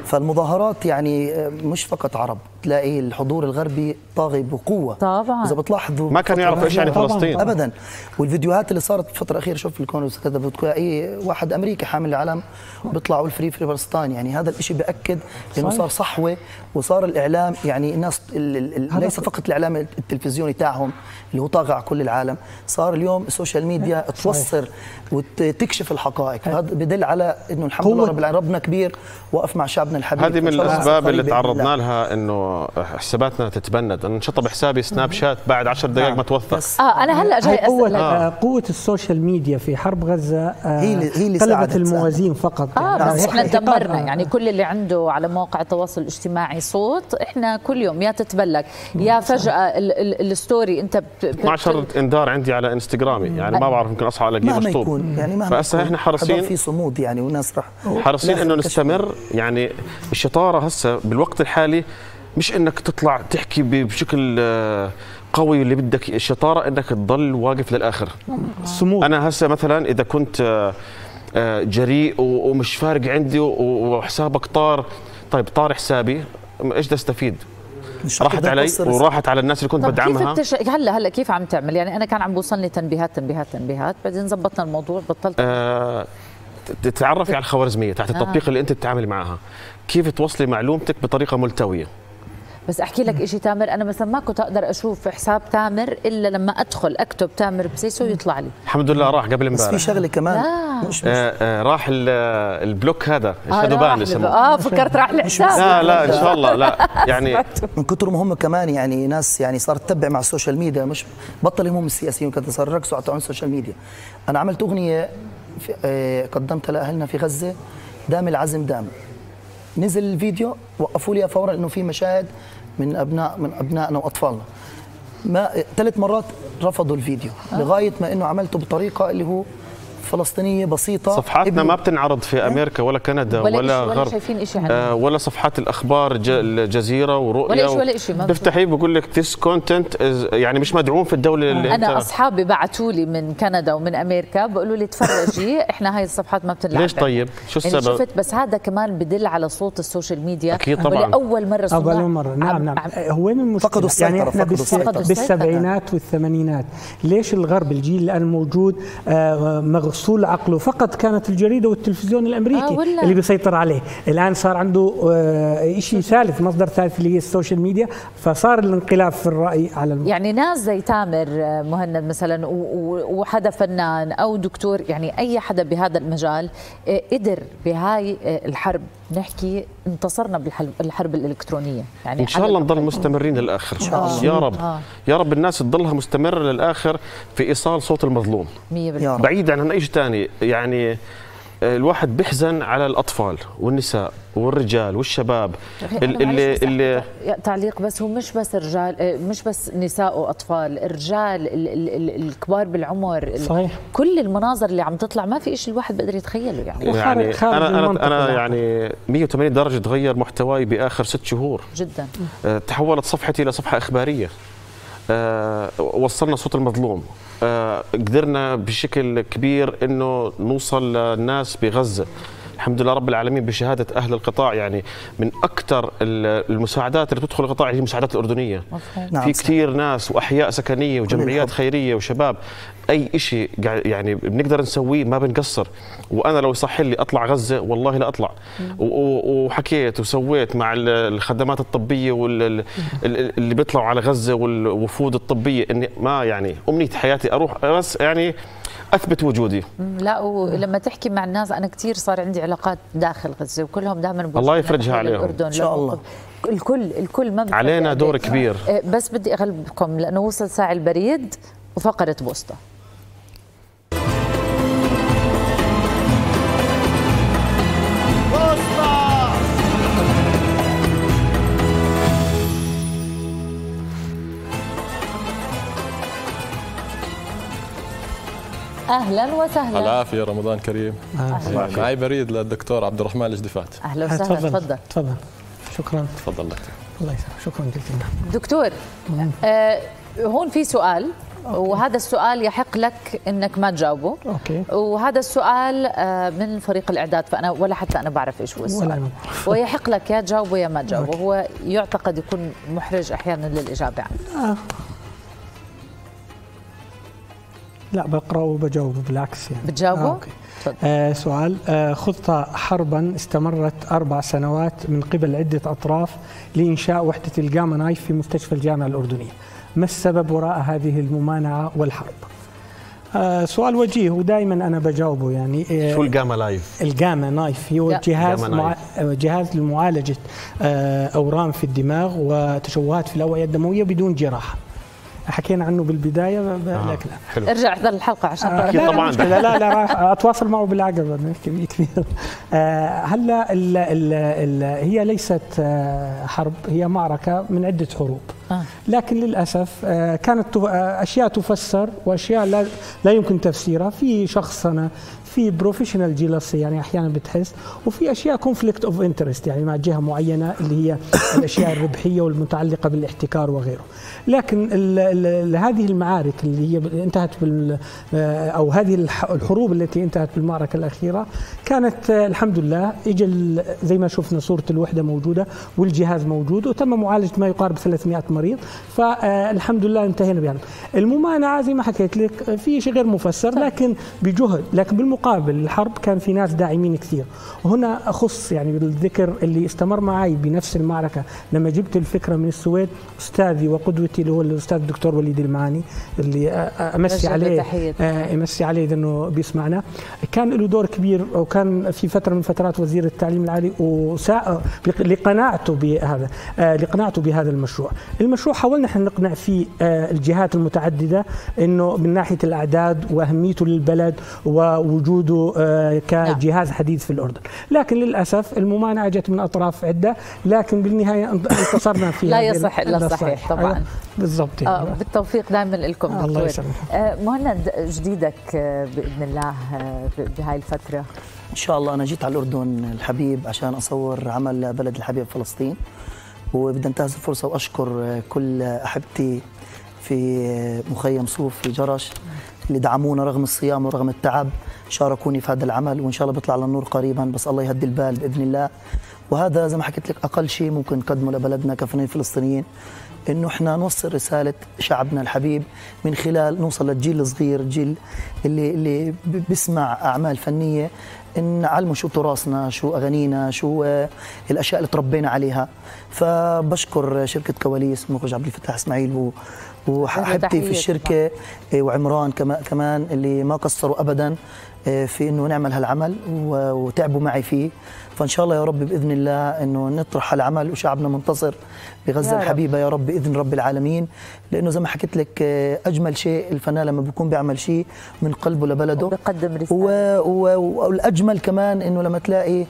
فالمظاهرات يعني مش فقط عرب. تلاقي الحضور الغربي طاغي بقوة. طبعا. إذا بتلاحظوا ما كانوا يعرفوا إيش يعني طبعاً. فلسطين. ابدا. والفيديوهات اللي صارت الفترة الأخيرة شوف الكونغرس كذا بتلاقي واحد أمريكي حامل العلم بيطلعوا الفري في فلسطين يعني هذا الشيء بيأكد إنه. صار صحوة وصار الإعلام يعني الناس ليس فقط الإعلام التلفزيوني تاعهم اللي هو طاغى على كل العالم. صار اليوم السوشيال ميديا توصل وتكشف الحقائق. هذا بدل على إنه الحمد لله رب العالمين ربنا كبير وقف مع شعبنا الحبيب. هذه من الأسباب اللي. تعرضنا لها إنه حساباتنا تتبند. أنا انشطب حسابي Snapchat بعد 10 دقائق ما توثق. بس آه أنا هلأ جاي قوة اسالك آه. قوة السوشيال ميديا في حرب غزة آه هي اللي- هي اللي قلبت الموازين فقط. آه نعم، بس. إحنا دمرنا. آه. يعني كل اللي عنده على مواقع التواصل الاجتماعي صوت إحنا كل يوم يا تتبلك يا فجأة ال- ال- الستوري أنت بت- بت- 12 إنذار عندي على إنستغرامي. يعني ما بعرف يمكن أصحى ألاقيه مشطوب. يكون. يعني مهما فهسه إحنا حريصين في صمود يعني والناس راح حريصين إنه. نستمر. يعني الشطارة هسه بالوقت الحالي مش إنك تطلع تحكي بشكل آه، قوي اللي بدك الشطاره إنك تضل واقف للآخر. الصمود أنا هسه مثلا إذا كنت آه، آه، جريء ومش فارق عندي وحسابك طار طيب طار حسابي إيش بدي استفيد راحت علي وراحت على الناس اللي كنت طب كيف بدعمها. بتش... هلا هلا كيف عم تعمل؟ يعني أنا كان عم بوصلني تنبيهات تنبيهات تنبيهات بعدين زبطنا الموضوع بطلت آه، تتعرفي على الخوارزمية تحت التطبيق اللي أنت بتتعامل معها. كيف توصلي معلومتك بطريقة ملتوية؟ بس أحكي لك شيء تامر أنا مثلا ما كنت أقدر أشوف حساب تامر إلا لما أدخل أكتب تامر بسيسو يطلع لي. الحمد لله راح قبل بس في امبارح. شغلة كمان. لا. مش مش آه، آه، راح ال- آه، ال block هذا ال shadow راح ban اسمه آه فكرت راح الحساب لا لا إن شاء الله لا. يعني من كثر ما هم كمان يعني ناس يعني صارت تتبع مع السوشيال ميديا مش بطل هم السياسيين وكذا صار يركزوا على السوشيال ميديا. أنا عملت أغنية في آه، قدمتها لأهلنا في غزة دام العزم دام. نزل الفيديو وقفوا لي فورا إنه في مشاهد من ابناء من أبنائنا وأطفالنا. ما ثلاث مرات رفضوا الفيديو لغاية ما إنه عملته بطريقة اللي هو فلسطينية بسيطة صفحاتنا ما بتنعرض في أمريكا ولا كندا ولا ولا, غرب شايفين إشي عنها. آه ولا صفحات الأخبار الجزيرة ورؤيا ولا إشي- ولا إشي، ما بتفتحيه بقول لك this content يعني مش مدعوم في الدولة اللي أنا انت أصحابي بعثوا لي من كندا ومن أمريكا بقولوا لي تفرجي إحنا هاي الصفحات ما بتنلعب ليش طيب؟ شو يعني السبب؟ شفت بس هذا كمان بدل على صوت السوشيال ميديا أكيد طبعاً. أول مرة صناع أول مرة نعم عم- نعم عم- هو وين المشكلة؟ فقدوا السيطرة، يعني إحنا. بالسبعينات والثمانينات ليش الغرب الجيل الآن موجود آه، مغسول عقله فقط كانت الجريدة والتلفزيون الأمريكي آه،. اللي بيسيطر عليه. الآن صار عنده آه، شيء ثالث مصدر ثالث اللي هي السوشيال ميديا. فصار الانقلاب في الرأي على الم... يعني ناس زي تامر آه، مهند مثلا وحدا فنان أو دكتور يعني أي حدا بهذا المجال آه، قدر بهاي آه، الحرب. نحكي انتصرنا بالحرب الحرب الإلكترونية يعني ان شاء الله. نضل مستمرين للآخر شاء الله. يا رب آه. يا رب الناس تضلها مستمرة للآخر في إيصال صوت المظلوم 100% يا رب. بعيد عن أي شيء ثاني يعني الواحد بيحزن على الأطفال والنساء والرجال والشباب. اللي اللي تعليق بس هو مش بس رجال آه، مش بس نساء وأطفال الرجال ال- ال- ال- الكبار بالعمر ال- صحيح. كل المناظر اللي عم تطلع ما في شيء الواحد بيقدر يتخيله يعني. يعني خارج أنا أنا أنا. يعني. 180 درجة تغير محتواي بآخر ست شهور. جدا. آه، تحولت صفحتي إلى صفحة إخبارية. آه، وصلنا صوت المظلوم. آه، قدرنا بشكل كبير إنه نوصل للناس بغزة. الحمد لله رب العالمين بشهادة أهل القطاع يعني من أكثر المساعدات اللي بتدخل القطاع هي المساعدات الأردنية. مفهوم. نعم في صحيح. كثير ناس وأحياء سكنية وجمعيات. خيرية وشباب. أي شيء قاعد- يعني بنقدر نسويه ما بنقصر وأنا لو يصح لي أطلع غزة والله لا أطلع وحكيت وسويت مع ال- الخدمات الطبية واللي بيطلعوا على غزة والوفود الطبية إني ما يعني أمنية حياتي أروح بس يعني أثبت وجودي لا ولما تحكي مع الناس أنا كثير صار عندي علاقات داخل غزة وكلهم دائما الله يفرجها عليهم. الأردن إن شاء الله. الكل الكل ما علينا دور إيه. كبير آه، بس بدي أغلبكم لأنه وصل ساعي البريد وفقرة بوسطة أهلا وسهلا. العافية رمضان كريم. معي بريد للدكتور عبد الرحمن الجدفات أهلا وسهلا. تفضل. تفضل. شكرا. تفضل دكتور الله يسلمك. شكرا جزيلا. دكتور آه هون في سؤال وهذا السؤال يحق لك إنك ما تجاوبه. أوكي. وهذا السؤال آه، من فريق الإعداد فأنا ولا حتى أنا بعرف إيش هو السؤال. ويحق لك يا تجاوبه يا ما تجاوبه. هو يعتقد يكون محرج أحيانا للإجابة عنه. آه. لا بقرأ وبجاوب بالعكس يعني. بتجاوبه؟ آه، أوكي. تفضل. آه سؤال. آه خطة حربا استمرت أربع سنوات من قبل عدة أطراف لإنشاء وحدة ال Gamma Knife في مستشفى الجامعة الأردنية. ما السبب وراء هذه الممانعة والحرب؟ آه سؤال وجيه ودائما أنا بجاوبه يعني. آه شو ال Gamma Knife ال Gamma Knife هو جهاز مع... جهاز لمعالجة آه، أورام في الدماغ وتشوهات في الأوعية الدموية بدون جراحة. حكينا عنه بالبداية ب- آه. لكن لا. حلو ارجع احضر الحلقة عشان آه، تعرف. أكيد لا لا طبعاً. لا لا راح أتواصل معه بالعقبه نحكي كثير آه، هلا ال ال ال هي ليست آه، حرب هي معركة من عدة حروب آه. لكن للأسف كانت أشياء تفسر وأشياء لا لا يمكن تفسيرها في شخصنه في professional jealousy يعني أحيانا بتحس وفي أشياء conflict of interest يعني مع جهة معينة اللي هي الأشياء الربحية والمتعلقة بالاحتكار وغيره. لكن ال ال هذه المعارك اللي هي انتهت بال آه، أو هذه الح- الحروب التي انتهت بالمعركة الأخيرة كانت آه، الحمد لله اجى زي ما شفنا صورة الوحدة موجودة والجهاز موجود وتم معالجة ما يقارب 300 مريض فالحمد لله انتهينا بهذا. الممانعة زي ما حكيت لك آه، في شيء غير مفسر لكن بجهد لكن بالمقابل الحرب كان في ناس داعمين كثير. وهنا أخص يعني بالذكر اللي استمر معي بنفس المعركة لما جبت الفكرة من السويد أستاذي وقدوتي اللي هو الأستاذ الدكتور وليد المعاني اللي أمسي وجه عليه أمسي عليه إنه بيسمعنا. كان له دور كبير وكان في فترة من فترات وزير التعليم العالي وساء لقناعته بهذا لقناعته بهذا المشروع. المشروع حاولنا إحنا نقنع فيه الجهات المتعددة إنه من ناحية الأعداد وأهميته للبلد ووجوده آه، كجهاز حديث في الأردن، لكن للأسف الممانعة جت من أطراف عدة لكن بالنهاية انتصرنا فيها لا يصح إلا الصحيح طبعا. بالضبط. آه بالتوفيق دائما لكم الله دكتور. يسلمك. آه مهند جديدك آه بإذن الله آه بهاي الفترة. إن شاء الله أنا جيت على الأردن الحبيب عشان أصور عمل بلد الحبيب فلسطين وبدي انتهز الفرصة وأشكر كل أحبتي في مخيم صوف في جرش اللي دعمونا رغم الصيام ورغم التعب. شاركوني في هذا العمل وإن شاء الله بيطلع للنور قريبا بس الله يهدي البال بإذن الله. وهذا زي ما حكيت لك أقل شيء ممكن نقدمه لبلدنا كفنانين فلسطينيين إنه إحنا نوصل رسالة شعبنا الحبيب من خلال نوصل للجيل الصغير الجيل اللي اللي بيسمع أعمال فنية إن نعلمه شو تراثنا شو أغانينا شو آه، الأشياء اللي تربينا عليها. فبشكر شركة كواليس المخرج عبد الفتاح إسماعيل وحبيبتي في الشركة آه، وعمران كمان اللي ما قصروا ابدا. في إنه نعمل هالعمل وتعبوا معي فيه. فإن شاء الله يا رب بإذن الله إنه نطرح هالعمل وشعبنا منتصر يا بغزه رب. الحبيبة يا رب بإذن رب العالمين. لأنه زي ما حكيت لك آه، أجمل شيء الفنان لما بيكون بيعمل شيء من قلبه لبلده. بقدم رسالة. و- و- والأجمل كمان إنه لما تلاقي آه،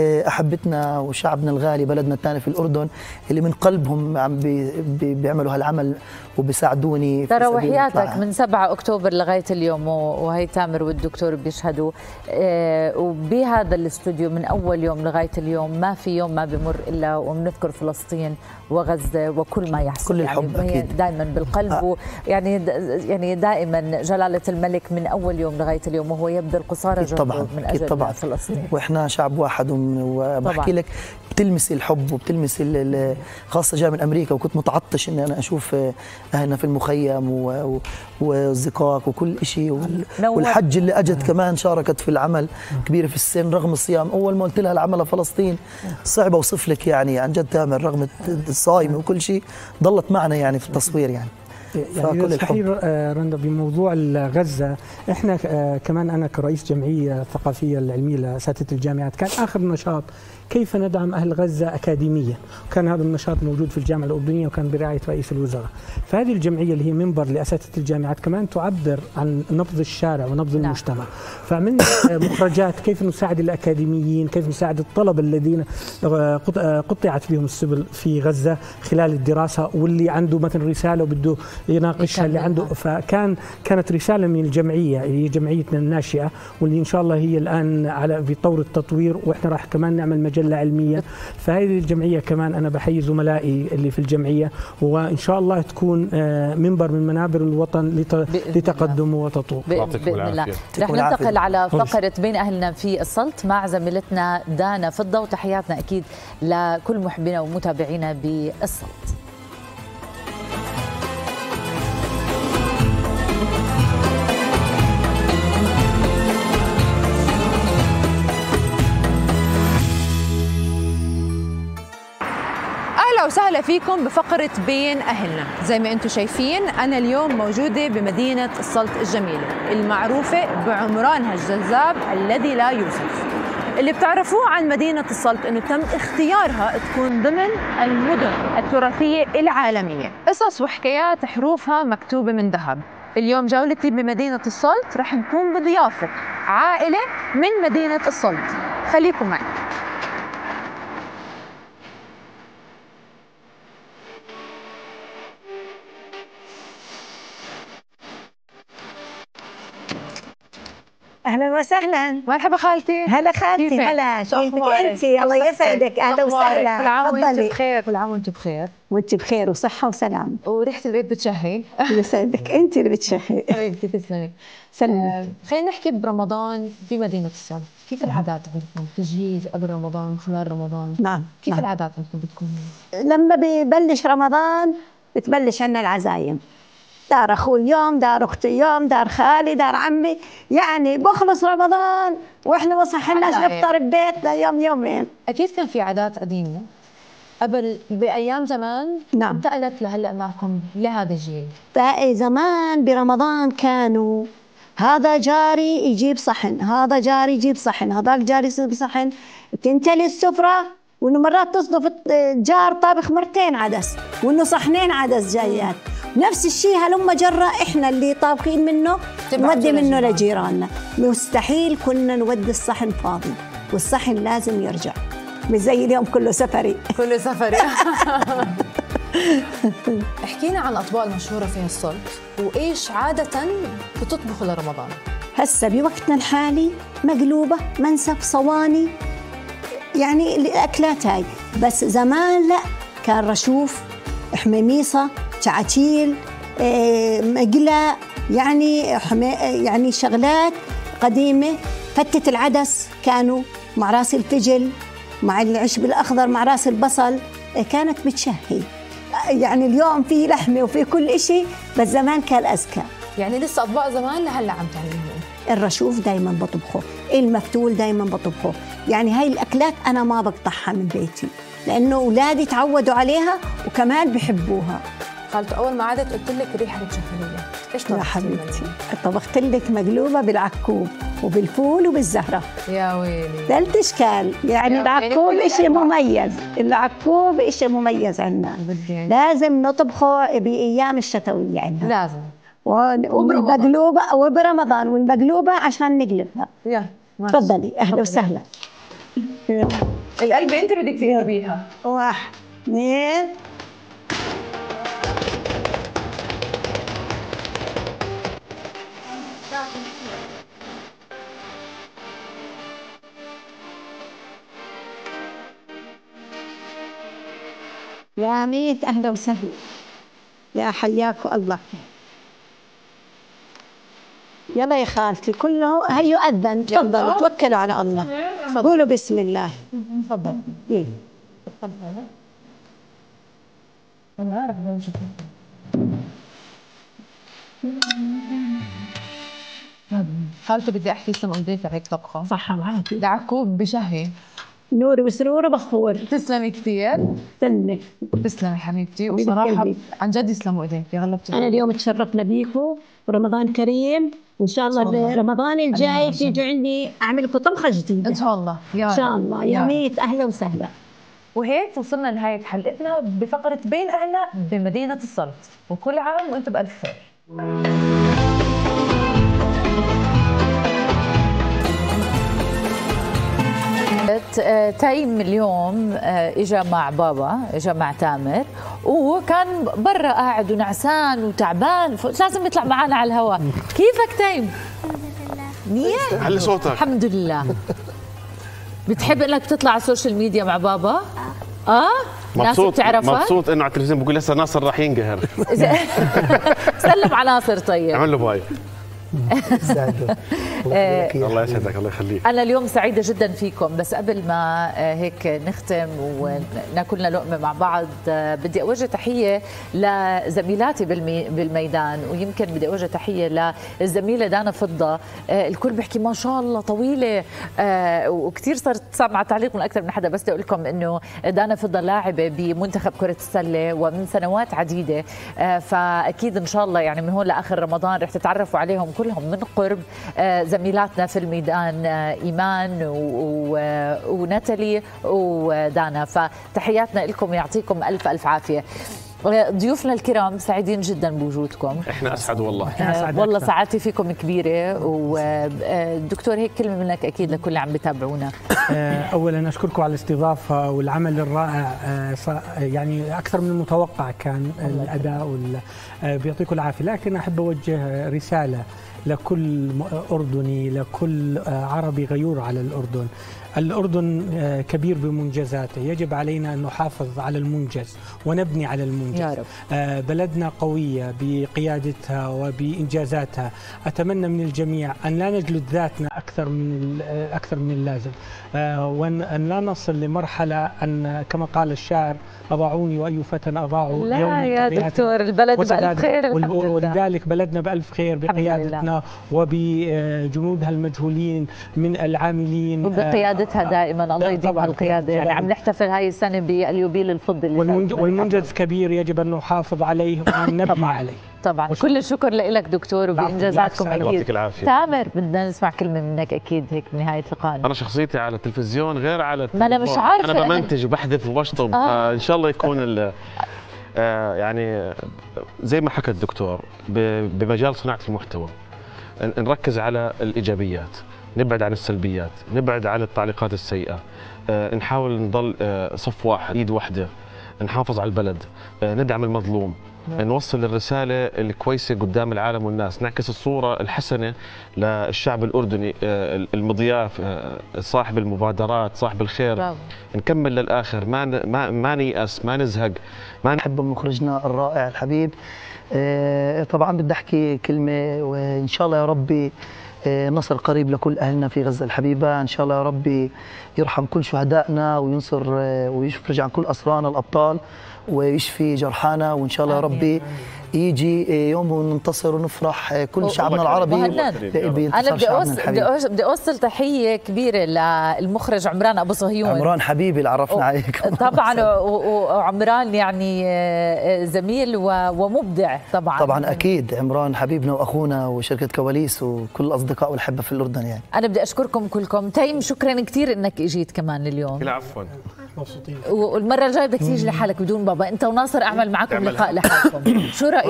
أحبتنا وشعبنا الغالي بلدنا الثاني في الأردن اللي من قلبهم عم بي بي بيعملوا هالعمل وبيساعدوني في ترى سبيل وحياتك إطلاعها. من 7 أكتوبر لغاية اليوم وهي تامر والدكتور بيشهدوا آه، وبهذا الاستوديو من أول يوم لغاية اليوم ما في يوم ما بمر إلا وبنذكر فلسطين وغزة وكل ما يحصل كل الحب يعني هي أكيد. دائما بالقلب آه. ويعني د- يعني دائما جلالة الملك من أول يوم لغاية اليوم وهو يبذل قصارى جهده من أجل طبعاً. فلسطين وإحنا شعب واحد وبحكي طبعاً. لك بتلمس الحب وبتلمس خاصة جاي من أمريكا وكنت متعطش إني أنا أشوف أهلنا في المخيم واصدقائك وكل شيء. والحج اللي أجت كمان شاركت في العمل كبيرة في السن رغم الصيام أول ما قلت لها العمل لفلسطين صعب أوصف لك يعني عن جد تامر رغم الصايم وكل شيء ضلت معنا يعني في التصوير يعني يعني صحيح آه، رندا بموضوع غزة إحنا آه، كمان أنا كرئيس جمعية ثقافية العلمية لأساتذة الجامعات كان آخر نشاط كيف ندعم أهل غزة أكاديميا؟ وكان هذا النشاط موجود في الجامعة الأردنية وكان برعاية رئيس الوزراء. فهذه الجمعية اللي هي منبر لأساتذة الجامعات كمان تعبر عن نبض الشارع ونبض نعم. المجتمع. فعملنا مخرجات كيف نساعد الأكاديميين كيف نساعد الطلبة الذين آه، آه، قطعت بهم السبل في غزة خلال الدراسة واللي عنده مثلا رسالة وبده يناقشها اللي عنده. فكان كانت رسالة من الجمعية هي جمعيتنا الناشئة واللي إن شاء الله هي الآن على في طور التطوير وإحنا راح كمان نعمل مجلة علمية. فهذه الجمعية كمان أنا بحيي زملائي اللي في الجمعية وإن شاء الله تكون آه، منبر من منابر الوطن لتقدم وتطور بإذن الله. رح. ننتقل على فقرة بين أهلنا في السلط مع زميلتنا دانا فضة وتحياتنا أكيد لكل محبينا ومتابعينا بالسلط. وسهلا فيكم بفقرة بين أهلنا. زي ما أنتم شايفين أنا اليوم موجودة بمدينة السلط الجميلة المعروفة بعمرانها الجذاب الذي لا يوصف. اللي بتعرفوه عن مدينة السلط إنه تم اختيارها تكون ضمن المدن التراثية العالمية. قصص وحكايات حروفها مكتوبة من ذهب. اليوم جولتي بمدينة السلط رح نكون بضيافة عائلة من مدينة السلط. خليكم معي. أهلا وسهلا. مرحبا خالتي؟ هلا خالتي؟ هلا. شو كيفك؟ انت الله يسعدك. أهلا أخبارك؟ كل وسهلا عام وأنت بخير. كل عام وأنت بخير. وأنت بخير وصحة وسلام. وريحة البيت بتشهي. يسعدك. أنت اللي بتشهي. حبيبتي تسلمي؟ سلمي. آه، خلينا نحكي برمضان في مدينة السلط كيف العادات عندكم؟ تجهيز قبل رمضان خلال رمضان. نعم. كيف نعم. العادات عندكم بتكون؟ لما ببلش رمضان بتبلش عنا العزايم. دار أخوي اليوم دار أختي اليوم دار خالي دار عمي. يعني بخلص رمضان وإحنا ما صحناش. نفطر ببيتنا يوم يومين. أكيد كان في عادات قديمة. قبل بأيام زمان نعم. انتقلت لهلأ معكم لهذا الجيل. باقي زمان برمضان كانوا هذا جاري يجيب صحن هذا جاري يجيب صحن هذاك جاري يجيب صحن. تنتلي السفرة وإنه مرات تصدف جار طابخ مرتين عدس وإنه صحنين عدس جايات. نفس الشيء هلما جرة إحنا اللي طابخين منه نودي منه لجيران. لجيراننا. مستحيل كنا نودي الصحن فاضي والصحن لازم يرجع. مش زي اليوم كله سفري. كل سفر احكينا عن الاطباق المشهوره في السلط وإيش عادة بتطبخوا لرمضان؟ هسه بوقتنا الحالي مقلوبة منسف صواني. يعني الأكلات هاي بس زمان لا كان رشوف حميميصة تعاتيل إيه، مقلة يعني يعني شغلات قديمة فتة العدس كانوا مع راس الفجل مع العشب الأخضر مع راس البصل إيه، كانت بتشهي. يعني اليوم في لحمة وفي كل إشي بس زمان كان أذكى يعني لسه أطباق زمان لهلا عم تعلموهم الرشوف دايما بطبخه المفتول دايما بطبخه. يعني هاي الأكلات أنا ما بقطعها من بيتي لأنه أولادي تعودوا عليها وكمان بحبوها. خالته أول ما عادت قلت لك ريحة بتشهريها إيش يا طبختي حبيبتي لنا؟ طبخت لك مقلوبة بالعكوب وبالفول وبالزهرة. يا ويلي. ثلاث أشكال يعني العكوب الأنواع. مميز العكوب إشي مميز عندنا لازم نطبخه بأيام الشتوية عندنا لازم. والمقلوبة وبرمضان والمقلوبة عشان نقلبها. يا تفضلي أهلا وسهلا. القلب انت بدك تقربيها واحد اثنين. يا ميت أهلا وسهلا. يا حياكم الله. يلا يا خالتي كله هيو أذن تفضلوا توكلوا على الله. قولوا بسم الله. تفضل. خالته بدي أحكي لسه قضيت هيك طبخة. صح معك العكوب بشهي. نوري وسرور بخور تسلمي كثير. سنك تسلمي حبيبتي. وصراحة. عن جد يسلموا ايديك غلبتي أنا اليوم تشرفنا بيكم. ورمضان كريم. وإن شاء الله رمضان الجاي تيجوا عندي أعمل لكم طبخة جديدة. إن شاء الله. يا إن شاء. الله. يا. ميت أهلا وسهلا. وهيك وصلنا لنهاية حلقتنا بفقرة بين أهلنا بمدينة السلط وكل عام وأنتم بألف خير. تايم اليوم آه، اجى مع بابا اجى مع تامر. وكان برا قاعد ونعسان وتعبان. لازم يطلع معنا على الهواء كيفك تايم؟ منيح علي صوتك. الحمد لله. بتحب إنك تطلع على السوشيال ميديا مع بابا؟ آه. ناس مبسوط مبسوط إنه على التلفزيون بقول لسه ناصر راح ينقهر. سلم على ناصر طيب. اعمل له باي الله. يسعدك الله يخليك. أنا اليوم سعيدة جدا فيكم بس قبل ما آه، هيك نختم وناكل لنا لقمة مع بعض آه، بدي أوجه تحية لزميلاتي بالمي بالميدان ويمكن بدي أوجه تحية للزميلة دانا فضة. آه، الكل بيحكي ما شاء الله طويلة آه، وكثير صرت سامعة تعليق من أكثر من حدا بس بدي أقول لكم إنه دانا فضة لاعبة بمنتخب كرة السلة ومن سنوات عديدة. آه، فأكيد إن شاء الله يعني من هون لآخر رمضان رح تتعرفوا عليهم كلهم من قرب آه، زميلاتنا في الميدان آه، إيمان و- وناتالي ودانا. فتحياتنا لكم ويعطيكم ألف ألف عافية. آه، ضيوفنا الكرام سعيدين جدا بوجودكم. إحنا أسعد والله. آه، والله سعادتي فيكم كبيرة والدكتور هيك كلمة منك أكيد لكل اللي عم بتابعونا. آه، اولا أشكركم على الاستضافة والعمل الرائع. آه، يعني أكثر من المتوقع كان الأداء آه، بيعطيكم العافية. لكن أحب أوجه رسالة لكل أردني لكل آه، عربي غيور على الأردن. الأردن آه، كبير بمنجزاته. يجب علينا أن نحافظ على المنجز ونبني على المنجز. يا رب. آه، بلدنا قوية بقيادتها وبإنجازاتها. أتمنى من الجميع أن لا نجلد ذاتنا أكثر من أكثر من اللازم. وأن أن لا نصل لمرحلة أن كما قال الشاعر أضاعوني وأي فتى أضاعوا لا يوم يا دكتور البلد. بألف خير. ولذلك بلدنا بألف خير. بقيادتنا وبجنودها المجهولين من العاملين آه، وبقيادتها دائما الله لا، يديم طبعاً. هالقياده يعني عم نحتفل هاي السنة باليوبيل الفضي. والمنجز كبير يجب أن نحافظ عليه نبني عليه طبعا كل الشكر لك دكتور وبإنجازاتكم أكيد. تامر بدنا نسمع كلمة منك أكيد هيك بنهاية لقائنا أنا شخصيتي على التلفزيون غير على ما أنا مش. عارفة. أنا بمنتج وبحذف وبشطب آه. آه. إن شاء الله يكون ال- آه يعني زي ما حكى الدكتور بمجال صناعة المحتوى نركز على الإيجابيات نبعد عن السلبيات نبعد عن التعليقات السيئة آه نحاول نضل آه صف واحد إيد واحدة نحافظ على البلد آه ندعم المظلوم نوصل الرسالة الكويسة قدام العالم والناس نعكس الصورة الحسنة للشعب الأردني آه، المضياف آه، صاحب المبادرات صاحب الخير. برافو. نكمل للآخر. ما ن- ما, ما نيأس ما نزهق. ما نحب مخرجنا الرائع الحبيب. آه، طبعا بدي أحكي كلمة وإن شاء الله يا ربي نصر قريب لكل أهلنا في غزة الحبيبة. إن شاء الله يا ربي يرحم كل شهدائنا وينصر ويفرج عن كل اسرانا الأبطال. ويشفي جرحانا وإن شاء الله يا. ربي يجي يوم وننتصر ونفرح آه، كل شعبنا العربي أنا بدي اوصل بدي اوصل تحية كبيرة للمخرج عمران أبو صهيون. عمران حبيبي اللي عرفنا عليك طبعا وعمران يعني آه، آه، زميل ومبدع طبعا. طبعا أكيد عمران حبيبنا وأخونا وشركة كواليس وكل الاصدقاء والحبة في الأردن يعني. أنا بدي أشكركم كلكم. تيم شكرا كثير إنك إجيت كمان اليوم. عفوا. مبسوطين والمرة الجاية بدك تيجي لحالك بدون بابا. أنت وناصر أعمل معكم لقاء لحالكم. شو رأيك؟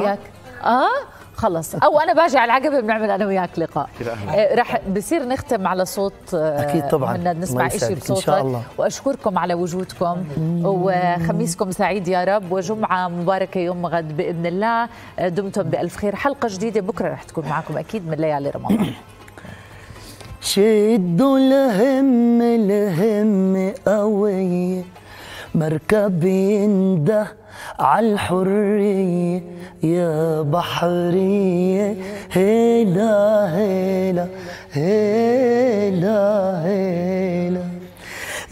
آه؟ خلص. أو أنا باجي على العقبه بنعمل أنا وياك لقاء. آه، رح بصير نختم على صوت آه، أكيد طبعاً. مهند نسمع شيء يسعدك. إن بصوتك. شاء الله. وأشكركم على وجودكم. وخميسكم سعيد يا رب. وجمعة مباركة يوم غد بإذن الله. آه، دمتم بألف خير. حلقة جديدة بكرة رح تكون معكم أكيد من ليالي رمضان. شدوا الهم الهم قوي. مركب ينده عالحرية يا بحرية. هيلا هيلا هيلا هيلا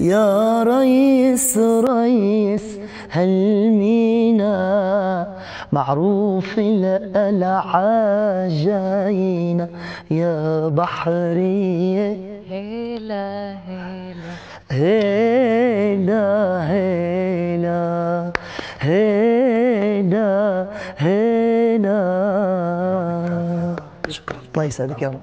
يا ريس ريس هالمينا معروف القلعة جاينا يا بحرية. هيلا هيلا هيلا هيلا الله يسعدك يا رب.